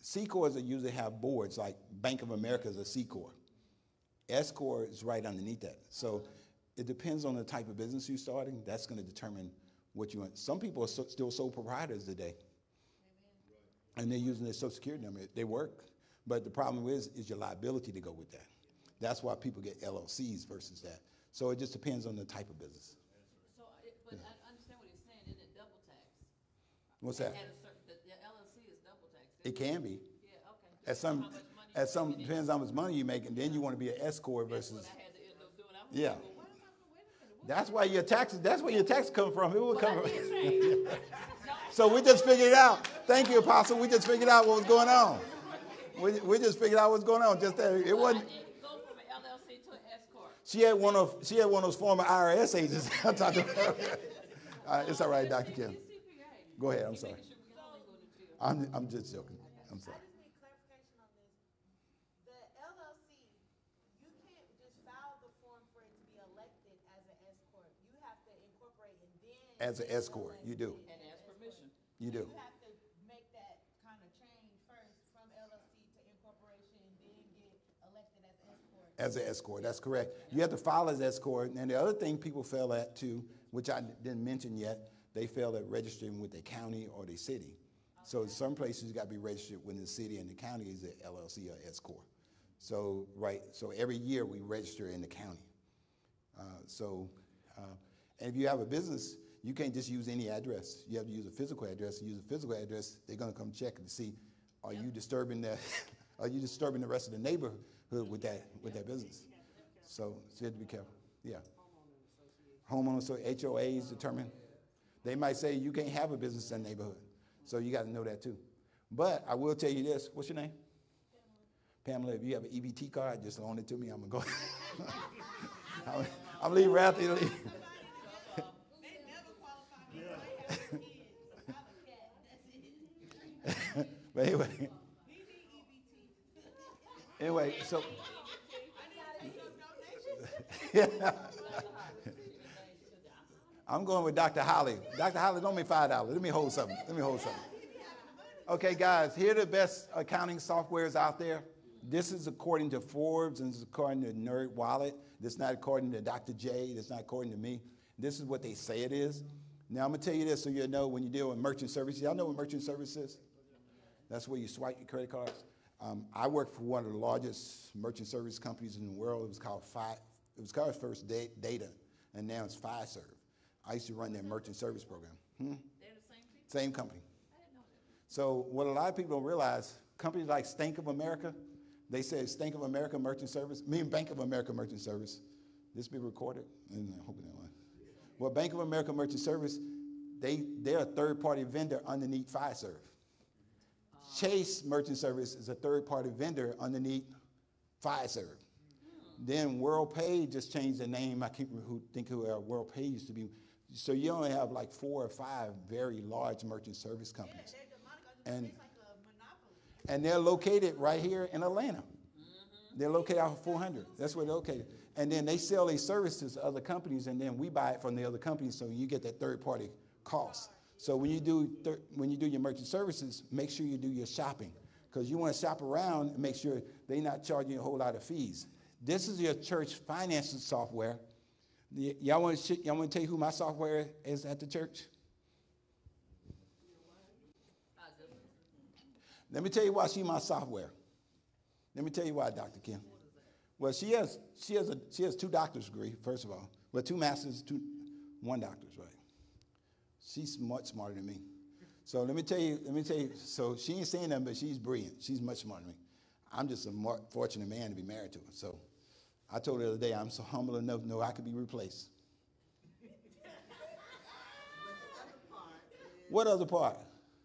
Speaker 2: C corps that usually have boards, like Bank of America is a C corps. S corps is right underneath that. So it depends on the type of business you're starting. That's going to determine what you want. Some people are so, still sole proprietors today and they're using their social security number. They work, but the problem is is your liability to go with that. That's why people get LLCs versus that. So it just depends on the type of business.
Speaker 3: So, it- but I understand what he's saying, isn't it double tax?
Speaker 2: What's
Speaker 3: At
Speaker 2: that?
Speaker 3: certain, the, the LLC is double tax.
Speaker 2: It can be.
Speaker 3: Yeah, okay.
Speaker 2: At some,
Speaker 3: How much money
Speaker 2: at some
Speaker 3: making
Speaker 2: depends how much money you make, and then you want to be an S corps versus.
Speaker 3: what I had to end up doing. I was
Speaker 2: Yeah.
Speaker 3: like, well, what am I, wait a minute, what?
Speaker 2: That's why your taxes. That's where your taxes come from. It will
Speaker 3: Well,
Speaker 2: come from.
Speaker 3: did change.
Speaker 2: So we just figured it out. Thank you, Apostle. We just figured out what was going on. We, we just figured out what's going on. Just that it wasn't.
Speaker 3: didn't go from an LLC to an S corp.
Speaker 2: She had one of she had one of those former IRS agents. I talked to her. Uh, it's all right, Dr. Kim. Go ahead. I'm sorry.
Speaker 3: making sure we can only go to jail.
Speaker 2: I'm I'm just joking. I'm sorry.
Speaker 5: just need clarification on this. The LLC, you can't just file the form for it to be elected as an S corp. You have to incorporate and then.
Speaker 2: As a
Speaker 5: get
Speaker 2: S corp, you do.
Speaker 5: elected
Speaker 3: And
Speaker 5: as
Speaker 3: ask
Speaker 5: S corp.
Speaker 3: permission.
Speaker 2: You
Speaker 5: So
Speaker 2: do.
Speaker 5: You have to make that kind of change first from LLC to incorporation and then get elected as S corp.
Speaker 2: As an S corp, that's correct. You have to file as S corp. And the other thing people fail at too, which I didn't mention yet, they fail at registering with the county or the city. So some places you got to be registered with the city and the county is a LLC or S corp. So right, so every year we register in the county. Uh, so, uh, and if you have a business, you can't just use any address. You have to use a physical address. You Use a physical address, they're going to come check and see, are you disturbing the, are you disturbing the rest of the neighborhood with that with that business? So, so you have to be careful. Yeah. Homeowners, so HOAs determine. They might say you can't have a business in the neighborhood, so you got to know that too. But I will tell you this. What's your name? Pamela. If you have an EBT card, just loan it to me. I'm gonna go. I'm, I'm leaving right after you leave.
Speaker 5: They never qualify me, I have kids, I have a cat, that's it.
Speaker 2: But anyway, anyway, so
Speaker 5: donations.
Speaker 2: I'm going with Dr. Holly. Dr. Holly, don't me five dollars. Let me hold something. Let me hold something. Okay, guys, here are the best accounting softwares out there. This is according to Forbes and this is according to NerdWallet. This is not according to Dr. J. This is not according to me. This is what they say it is. Now I'm gonna tell you this so you know when you deal with merchant services. Y'all know what merchant service is? That's where you swipe your credit cards. Um, I worked for one of the largest merchant service companies in the world. It was called Fi. It was called First Da- Data, and now it's Fiserv. I used to run their merchant service program. Hmm?
Speaker 3: They're the same people?
Speaker 2: Same company.
Speaker 3: I didn't know that.
Speaker 2: So what a lot of people don't realize, companies like Stank of America, they say Stank of America Merchant Service, me and Bank of America Merchant Service. This be recorded, and I hope it lying. Well, Bank of America Merchant Service, they they're a third party vendor underneath Fiserv. Chase Merchant Service is a third party vendor underneath Fiserv. Then WorldPay just changed the name. I can't who think who uh, WorldPay used to be. So you only have like four or five very large merchant service companies.
Speaker 5: The
Speaker 2: And-
Speaker 5: like a
Speaker 2: and they're located right here in Atlanta. They're located out of 400. That's where they're located. And then they sell their services to other companies, and then we buy it from the other companies, so you get that third-party cost. So when you do when you do your merchant services, make sure you do your shopping, because you want to shop around and make sure they're not charging you a whole lot of fees. This is your church finances software. Y- y'all want to y'all want to tell you who my software is at the church? Let me tell you why she my software. Let me tell you why, Dr. Kim. Well, she has she has a she has two doctor's degree, first of all. Well, two masters, two one doctor's, right? She's much smarter than me. So let me tell you, let me tell you, so she ain't saying nothing, but she's brilliant. She's much smarter than me. I'm just a fortunate man to be married to her. So I told her the other day, I'm so humble enough to know I could be replaced. What other part?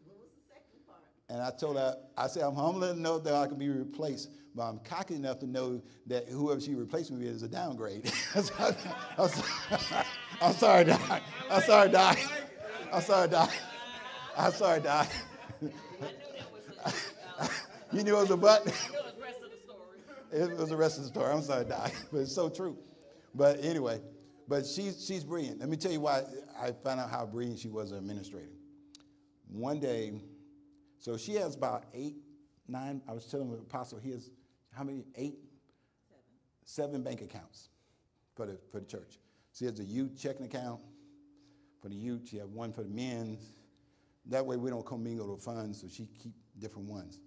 Speaker 4: What was the second part?
Speaker 2: And I told her, I said, I'm humble enough to know that I can be replaced, but I'm cocky enough to know that whoever she replaced me with is a downgrade. I'm sorry, Doc. I'm sorry, Doc. I'm sorry, Doc. I'm sorry, Doc.
Speaker 3: I knew that was, a-
Speaker 2: You knew it was a butt?
Speaker 3: I knew the rest of the story.
Speaker 2: It was the rest of the story. I'm sorry, Doc, but it's so true. But anyway, but she's she's brilliant. Let me tell you why I found out how brilliant she was as an administrator. One day, so she has about eight, nine. I was telling the apostle he has how many? Eight, seven bank accounts for the for the church. She has a youth checking account for the youth. She has one for the men's. That way we don't commingle the funds, so she keep different ones.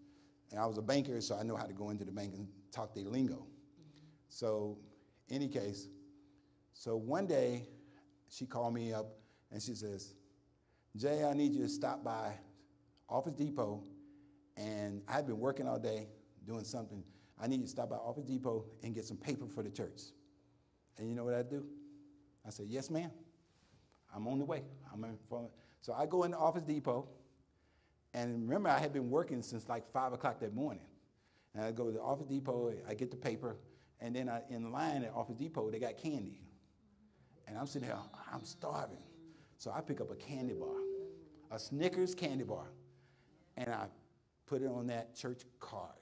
Speaker 2: And I was a banker, so I know how to go into the bank and talk their lingo. So, any case, so one day she called me up and she says, Jay, I need you to stop by Office Depot, and I've been working all day doing something. I need you to stop by Office Depot and get some paper for the church. And you know what I do? I said, Yes, ma'am. I'm on the way. I'm in for So I go into Office Depot, and remember, I had been working since like five o'clock that morning. And I go to the Office Depot, I get the paper, And then I, in line at Office Depot, they got candy. And I'm sitting there, I'm starving. So I pick up a candy bar, a Snickers candy bar, and I put it on that church card.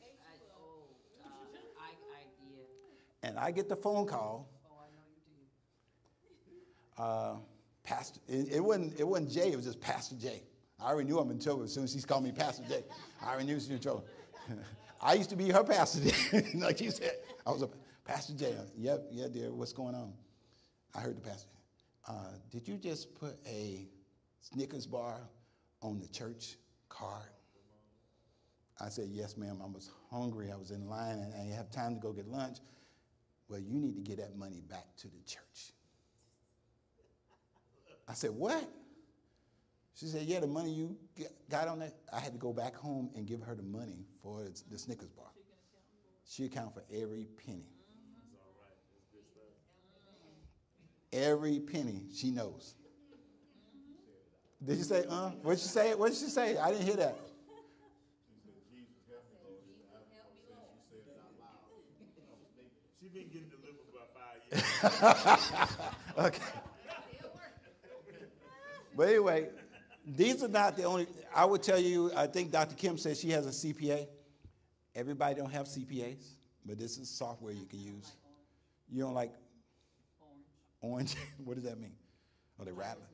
Speaker 3: I, oh, um, I, I, yeah,
Speaker 2: And I get the phone call,
Speaker 3: oh, I know you did.
Speaker 2: Uh, Pastor, it, it wasn't, it wasn't Jay, it was just Pastor Jay. I already knew I'm in trouble as soon as she's called me Pastor Jay. I already knew she was in trouble. I used to be her pastor, like you said. I was a Pastor Jay. Yep, yeah, dear, what's going on? I heard the pastor. Uh, did you just put a Snickers bar on the church card? I said, yes, ma'am. I was hungry. I was in line and I didn't have time to go get lunch. Well, you need to get that money back to the church. I said, what? She said, yeah, the money you got on that. I had to go back home and give her the money for the- Snickers bar. She account for every penny. Every penny she knows. Did you say, uh? What did she say? What did she say? I didn't hear that.
Speaker 1: She said Jesus helped me, Jesus. She's been getting delivered for about five years.
Speaker 2: Okay. But anyway, these are not the only. I would tell you. I think Dr. Kim says she has a CPA. Everybody don't have CPAs, but this is software you can use. You don't like
Speaker 3: Orange.
Speaker 2: what does that mean? Oh, they rattling.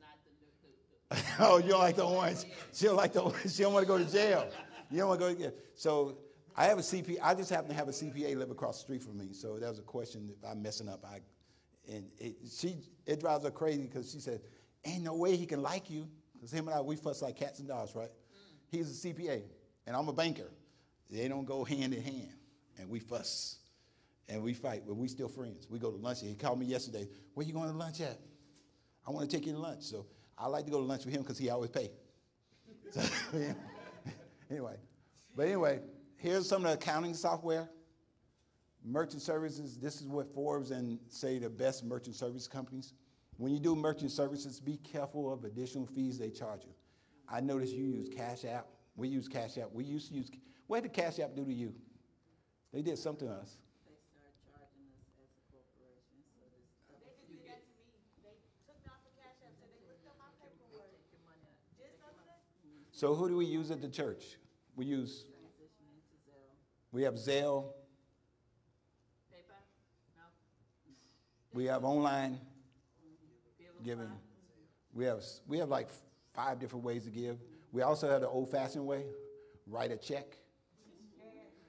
Speaker 2: Oh, you don't like the orange. She don't like the orange. She don't want to go to jail. You don't want to go to jail. So I have a CPA. I just happen to have a CPA live across the street from me. So that was a question if I'm messing up. I, and it, she, it drives her crazy because she said, ain't no way he can like you. Because him and I, we fuss like cats and dogs, right? He's a CPA and I'm a banker. They don't go hand in hand. And we fuss and we fight, but we still friends. We go to lunch. He called me yesterday. Where you going to lunch at? I want to take you to lunch. So I like to go to lunch with him because he always pay. So, anyway, but anyway, here's some of the accounting software. Merchant services, this is what Forbes and say the best merchant service companies. When you do merchant services, be careful of additional fees they charge you. I noticed you use Cash App. We use Cash App. We used to use, what did Cash App do to you? They did something to us.
Speaker 4: They start charging us as a corporation, so this.
Speaker 5: They just did that to me. They took me off the cash app, said they looked up my paperwork.
Speaker 3: your money out.
Speaker 5: Just the other day.
Speaker 2: So who do we use at the church? We use,
Speaker 4: Transition into Zelle.
Speaker 2: we have Zelle,
Speaker 3: PayPal? No?
Speaker 2: we have online
Speaker 3: Bill
Speaker 2: giving. We have, we have like five different ways to give. We also have the old fashioned way, write a check.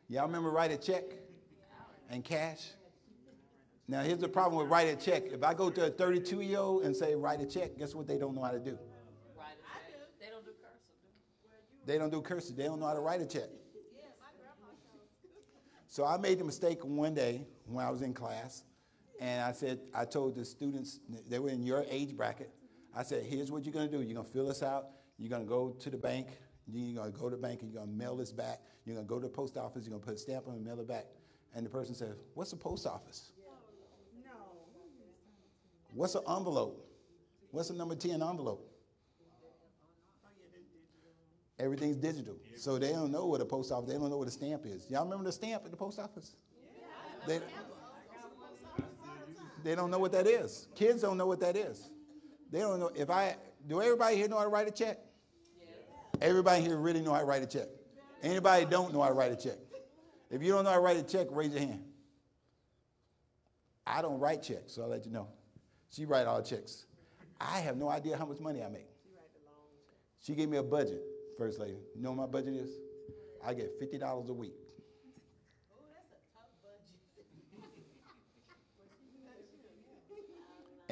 Speaker 2: Y'all remember write a check and cash? Now here's the problem with write a check. If I go to a 32 year old and say write a check, guess what they don't know how to do?
Speaker 3: They don't do cursive,
Speaker 2: They don't do cursive. They don't know how to write a check. So I made the mistake one day when I was in class, and I said, I told the students, they were in your age bracket, I said, here's what you're gonna do. You're gonna fill this out, you're gonna go to the bank, you're gonna go to the bank and you're gonna mail this back. You're gonna go to the post office, you're gonna put a stamp on it and mail it back. And the person said, What's a post office?
Speaker 4: No.
Speaker 2: What's an envelope? What's a number 10 envelope? Everything's digital. So they don't know what a post office, they don't know what a stamp is. Y'all remember the stamp at the post office? They, they don't know what that is. Kids don't know what that is. They don't know. If I, do everybody here know how to write a check? Everybody here really know how to write a check. Anybody don't know how to write a check? If you don't know how to write a check, raise your hand. I don't write checks, so I'll let you know. She write all checks. I have no idea how much money I make. She write the long. She gave me a budget, first lady. You know what my budget is? I get fifty dollars a week.
Speaker 5: Oh, that's a tough budget.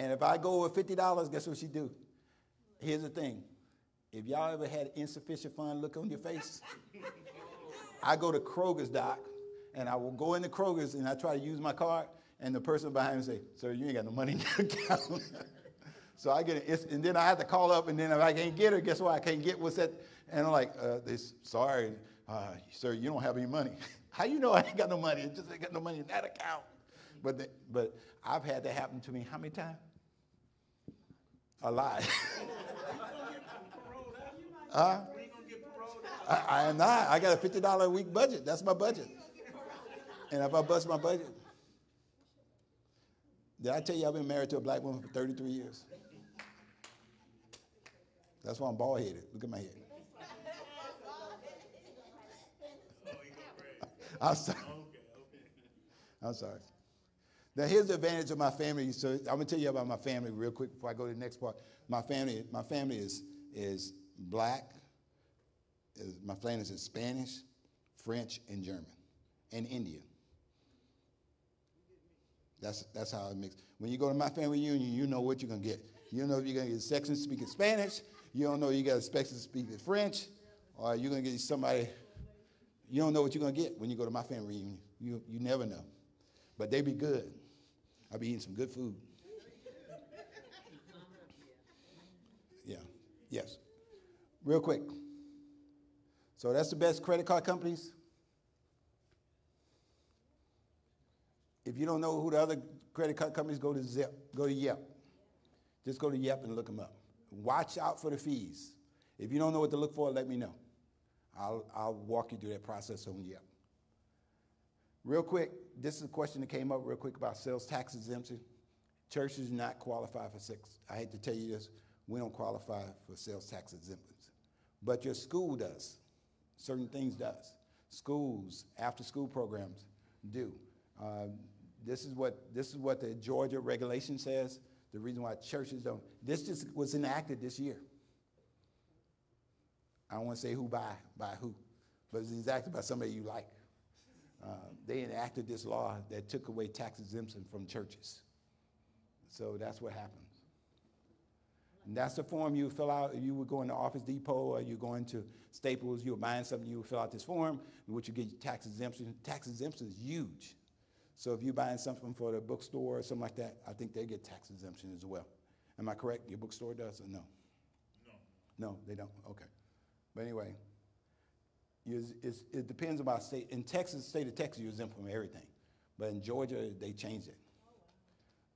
Speaker 2: And if I go over fifty dollars, guess what she do? Here's the thing. If y'all ever had insufficient fund look on your face, I go to Kroger's doc, and I will go into Kroger's and I try to use my card, and the person behind me say, "Sir, you ain't got no money in your account." so I get it, and then I have to call up, and then if I can't get her, guess what? I can't get what's that? And I'm like, uh, "This, sorry, uh, sir, you don't have any money." How you know I ain't got no money? It just ain't got no money in that account. But the, but I've had that happen to me how many times? A lot. Huh? I, I am not. I got a fifty dollar a week budget. That's my budget. And if I bust my budget, did I tell you I've been married to a black woman for 33 years? That's why I'm bald headed. Look at my head.
Speaker 1: He go crazy.
Speaker 2: I'm sorry. I'm sorry. Now here's the advantage of my family. So I'm gonna tell you about my family real quick before I go to the next part. My family, my family is is black. Is, my family is Spanish, French, and German, and Indian. That's that's how it mix. When you go to my family reunion, you know what you're gonna get. You know if you're gonna get a section speaking Spanish. You don't know you got a section speaking French, or you're gonna get somebody. You don't know what you're gonna get when you go to my family reunion. You you never know, but they be good. I be eating some good food. Yeah. Yes. Real quick. So that's the best credit card companies. If you don't know who the other credit card companies, go to Zip, go to Yep. Just go to Yep and look them up. Watch out for the fees. If you don't know what to look for, let me know. I'll, I'll walk you through that process on Yep. Real quick, this is a question that came up real quick about sales tax exemption. Churches do not qualify for six. I hate to tell you this, we don't qualify for sales tax exemptions. But your school does. Certain things does. Schools, after school programs do. Um, this is what this is what the Georgia regulation says. The reason why churches don't. This just was enacted this year. I don't want to say who by by who, but it's enacted by somebody you like. Uh, they enacted this law that took away tax exemption from churches. So that's what happens. And that's the form you fill out. If you would go into Office Depot or you're going to Staples, you're buying something, you would fill out this form, in which you get tax exemption. Tax exemption is huge. So if you're buying something for the bookstore or something like that, I think they get tax exemption as well. Am I correct? Your bookstore does or no?
Speaker 1: No.
Speaker 2: No, they don't. Okay. But anyway, you- it's, it depends about state. In Texas, state of Texas, you're exempt from everything. But in Georgia, they changed it.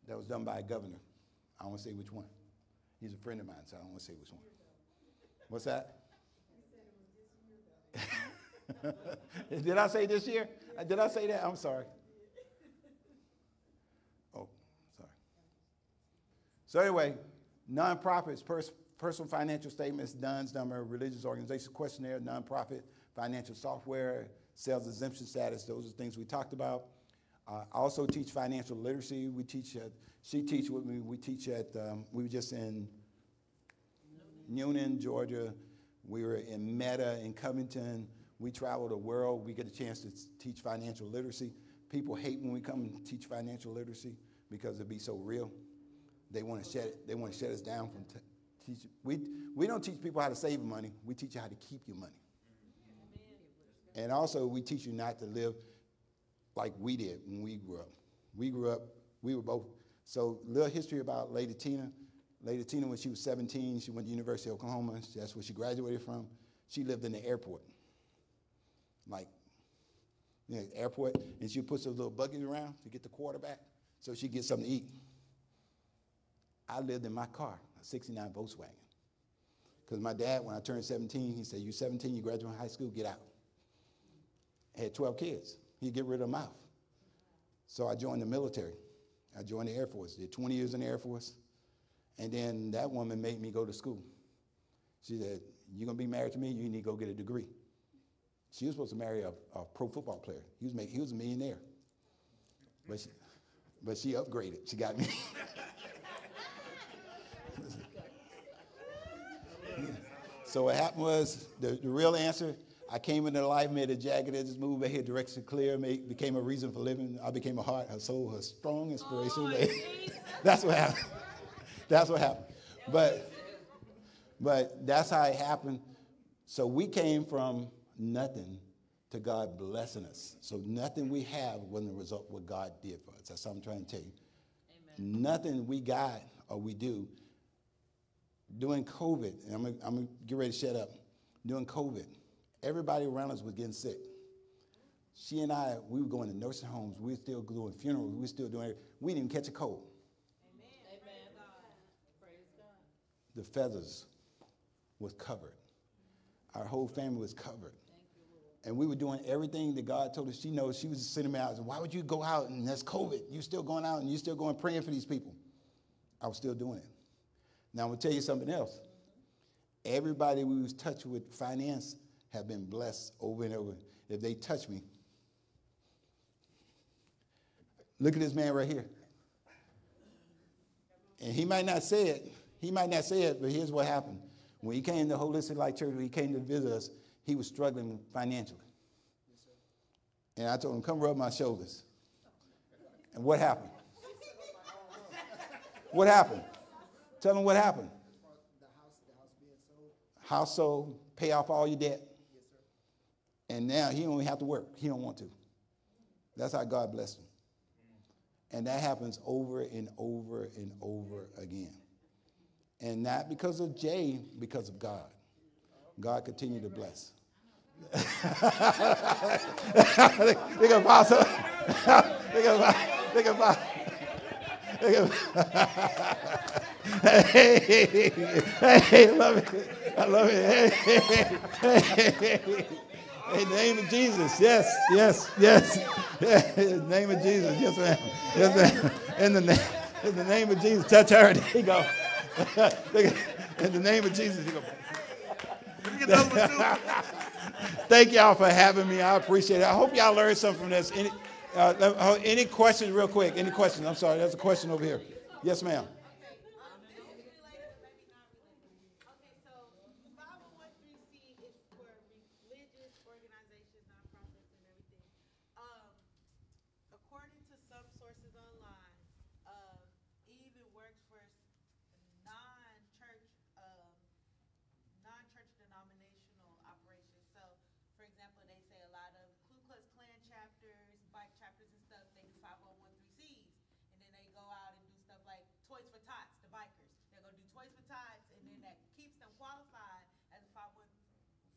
Speaker 2: That was done by a governor. I don't want to say which one. He's a friend of mine, so I don't want to say which one. What's that? Did I say this year? Did I say that? I'm sorry. Oh, sorry. So anyway, nonprofits, pers- personal financial statements, DUNS number, religious organization questionnaire, nonprofit, financial software, sales exemption status. Those are things we talked about. Uh, I also teach financial literacy. We teach at, she teach with me. We teach at, um, we were just in Newnan, Georgia. We were in Meta in Covington. We travel the world. We get a chance to teach financial literacy. People hate when we come and teach financial literacy because it be so real. They want to shut they want to shut us down from t- teach. We we don't teach people how to save money. We teach you how to keep your money. And also, we teach you not to live like we did when we grew up. We grew up, we were both. So, little history about Lady Tina. Lady Tina, when she was 17, she went to University of Oklahoma. That's where she graduated from. She lived in the airport, like, you know, airport, and she puts those little buggies around to get the quarterback so she get something to eat. I lived in my car, a 69 Volkswagen. Because my dad, when I turned 17, he said, You're 17, you graduate high school, get out. Had 12 kids. He'd get rid of them out. So I joined the military. I joined the Air Force, did 20 years in the Air Force. And then that woman made me go to school. She said, You're going to be married to me, you need to go get a degree. She was supposed to marry a, a pro football player. He was, make, he was a millionaire. But she, but she upgraded. She got me. so what happened was the, the real answer. I came into life, made a jagged edges move, made direction clear, made, became a reason for living. I became a heart, a soul, a strong inspiration. Oh, that's what happened. That's what happened. But but that's how it happened. So we came from nothing to God blessing us. So nothing we have wasn't the result of what God did for us. That's what I'm trying to tell you.
Speaker 3: Amen.
Speaker 2: Nothing we got or we do during COVID, and I'm gonna, I'm gonna get ready to shut up. During COVID, everybody around us was getting sick. She and I, we were going to nursing homes. We were still doing funerals. We were still doing. We didn't even catch a cold.
Speaker 3: Amen. Praise God.
Speaker 2: The feathers was covered. Our whole family was covered.
Speaker 3: Thank you, Lord.
Speaker 2: And we were doing everything that God told us. She knows she was sending me out. Said, Why would you go out and that's COVID? You still going out and you still going praying for these people. I was still doing it. Now I'm gonna tell you something else. Everybody we was touched with finance have been blessed over and over. If they touch me, look at this man right here. And he might not say it. He might not say it, but here's what happened. When he came to Holistic Life Church, when he came to visit us, he was struggling financially. And I told him, come rub my shoulders. And what happened? What happened? Tell him what happened.
Speaker 7: The house, the house sold.
Speaker 2: House sold, pay off all your debt. And now he don't have to work. He don't want to. That's how God blessed him. And that happens over and over and over again. And not because of Jay, because of God. God continue to bless. Think of apostle. Think of think of think of Hey, hey, I love it. I love it. Hey, hey, hey, hey. In the name of Jesus, yes, yes, yes. In the name of Jesus, yes, ma'am. Yes, ma'am. In the name, in the name of Jesus, touch her. There you go. In the name of Jesus, you go. Thank y'all for having me. I appreciate it. I hope y'all learned something from this. Any, uh, uh, any questions, real quick? Any questions? I'm sorry, there's a question over here. Yes, ma'am.
Speaker 5: Um, this is related, but maybe not related. Okay, so five oh one three C is for religious organizations, nonprofits and everything. Um, according to some sources online, um, it even works for s- non-church, um, non-church denominational operations. So, for example, they say a lot of Ku Klux Klan chapters, bike chapters and stuff, they do five oh one three Cs. And then they go out and do stuff like Toys for Tots, the bikers. They're gonna do Toys for Tots, and then that keeps them qualified as a five one,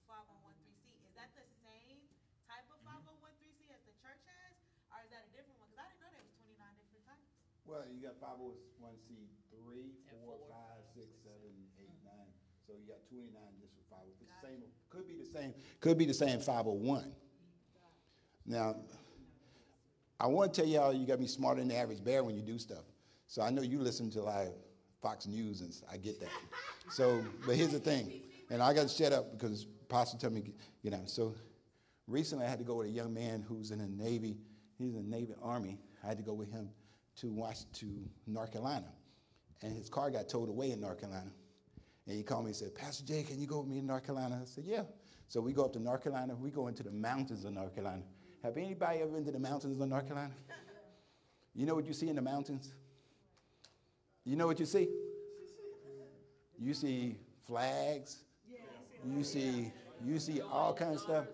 Speaker 5: five oh one three C. Is that the same type of five oh one three C as the church has? Or is that a different one? Cause I didn't know there was twenty-nine different types.
Speaker 2: Well, you got 501c3, 4, 5, 6, 7, 8, 9. So you got 29 just for 50. It's the same, could be the same, could be the same 501. Now, I want to tell y'all you got to be smarter than the average bear when you do stuff. So I know you listen to like Fox News and I get that. So, but here's the thing, and I got to shut up because Pastor told me, you know. So recently I had to go with a young man who's in the Navy. He's in the Navy Army. I had to go with him to watch to North Carolina, and his car got towed away in North Carolina. And he called me and said, Pastor Jay, can you go with me to North Carolina? I said, yeah. So we go up to North Carolina. We go into the mountains of North Carolina. Have anybody ever been to the mountains of North Carolina? You know what you see in the mountains? You know what you see? You see flags. You see, you see all kinds of stuff.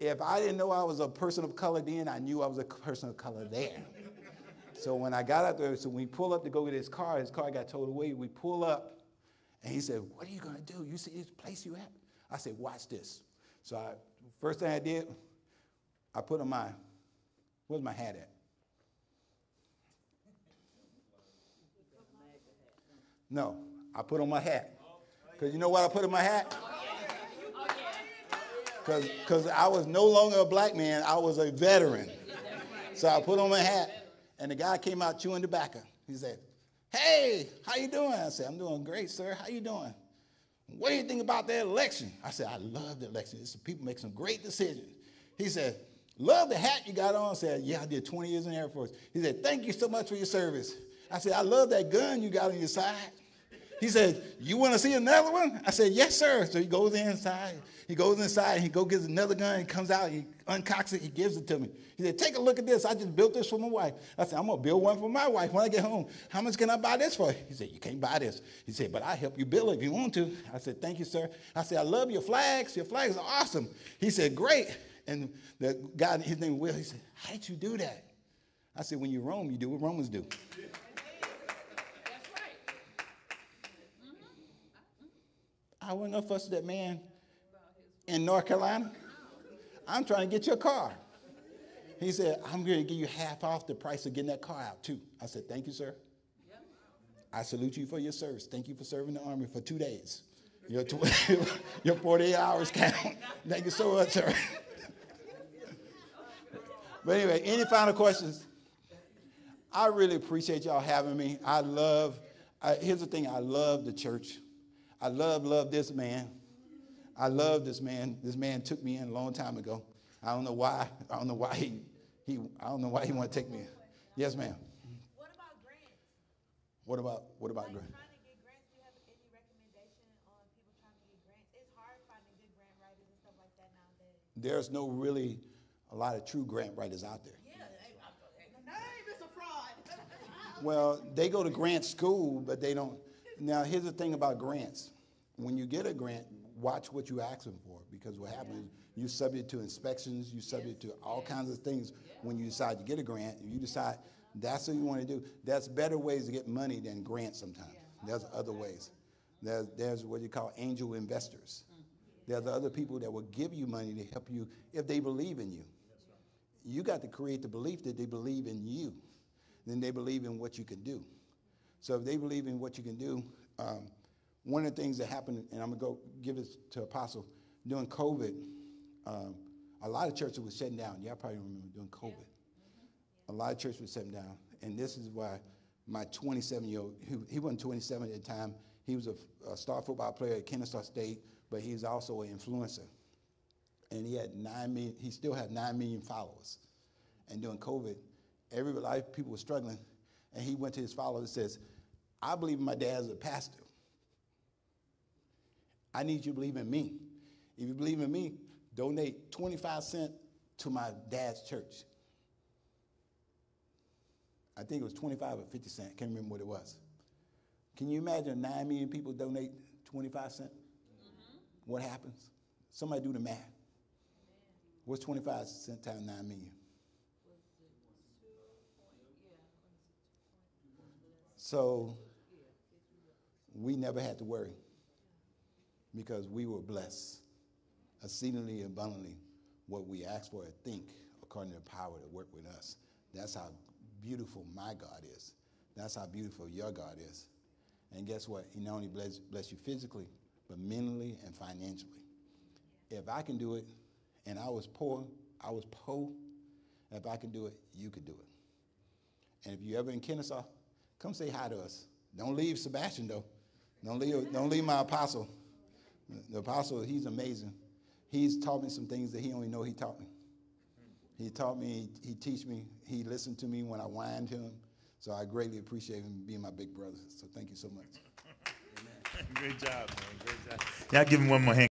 Speaker 2: If I didn't know I was a person of color then, I knew I was a person of color there. So when I got out there, so we pull up to go get his car, his car got towed away. We pull up, and he said, "What are you gonna do? You see this place you at?" I said, "Watch this." So I, first thing I did, I put on my, where's my hat at? No, I put on my hat. Cause you know what I put in my hat? Oh, Cause, Cause I was no longer a black man, I was a veteran. So I put on my hat, and the guy came out chewing tobacco. He said, "Hey, how you doing?" I said, "I'm doing great, sir. How you doing?" What do you think about that election? I said, "I love the election. Some people make some great decisions." He said, "Love the hat you got on." I said, "Yeah, I did 20 years in the Air Force." He said, "Thank you so much for your service." I said, "I love that gun you got on your side." He said, "You want to see another one?" I said, "Yes, sir." So he goes inside. He goes inside. He go gets another gun. He comes out. He uncocks it. He gives it to me. He said, "Take a look at this. I just built this for my wife." I said, "I'm gonna build one for my wife when I get home. How much can I buy this for?" He said, "You can't buy this." He said, "But I'll help you build it if you want to." I said, "Thank you, sir." I said, "I love your flags. Your flags are awesome." He said, "Great." And the guy, his name was Will. He said, "How did you do that?" I said, "When you roam, you do what Romans do."
Speaker 3: That's right.
Speaker 2: I wasn't gonna that man in North Carolina. I'm trying to get your car. He said, I'm going to give you half off the price of getting that car out, too. I said, Thank you, sir. I salute you for your service. Thank you for serving the army for two days. Your, tw- your 48 hours count. Thank you so much, sir. but anyway, any final questions? I really appreciate y'all having me. I love, here's the thing I love the church. I love, love this man. I love this man. This man took me in a long time ago. I don't know why. I don't know why he, he I don't know why he want to take me in. Yes, ma'am.
Speaker 5: What about grants?
Speaker 2: What about, what about
Speaker 5: Like
Speaker 2: grant?
Speaker 5: trying to get grants, do you have any recommendation on people trying to get grants? It's hard finding good grant writers and stuff like that nowadays.
Speaker 2: There's no really a lot of true grant writers out there.
Speaker 5: Yeah, name is a fraud.
Speaker 2: Well, they go to grant school, but they don't. Now, here's the thing about grants. When you get a grant, watch what you ask them for because what happens is you're subject to inspections, you're subject to all kinds of things when you decide to get a grant. If you decide that's what you want to do, That's better ways to get money than grants sometimes. There's other ways. There's, there's what you call angel investors. Mm-hmm. There's other people that will give you money to help you if they believe in you. You got to create the belief that they believe in you. Then they believe in what you can do. So if they believe in what you can do, um, one of the things that happened, and I'm gonna go give this to Apostle, during COVID, um, a lot of churches were shutting down. Y'all probably remember during COVID. A lot of churches were shutting down, and this is why my 27-year-old, he, he wasn't 27 at the time. He was a, a star football player at Kennesaw State, but he was also an influencer, and he had nine million. He still had nine million followers, and during COVID, every life people were struggling, and he went to his followers and says, "I believe in my dad as a pastor. I need you to believe in me. If you believe in me, donate 25 cents to my dad's church. I think it was 25 or 50 cents. Can't remember what it was. Can you imagine 9 million people donate 25 cents? Mm-hmm. What happens? Somebody do the math. What's 25 cents times 9 million? So we never had to worry because we were blessed exceedingly abundantly what we ask for or think according to the power that work with us. That's how beautiful my God is. That's how beautiful your God is. And guess what? He not only bless, bless you physically, but mentally and financially. If I can do it, and I was poor, I was poor, if I can do it, you could do it. And if you ever in Kennesaw, come say hi to us. Don't leave Sebastian though. Don't leave, don't leave my apostle. The apostle, he's amazing. He's taught me some things that he only know he taught me. He taught me, he, teach me, he listened to me when I whined him. So I greatly appreciate him being my big brother. So thank you so much.
Speaker 1: Great job, man. Great job. Y'all give him one more hand.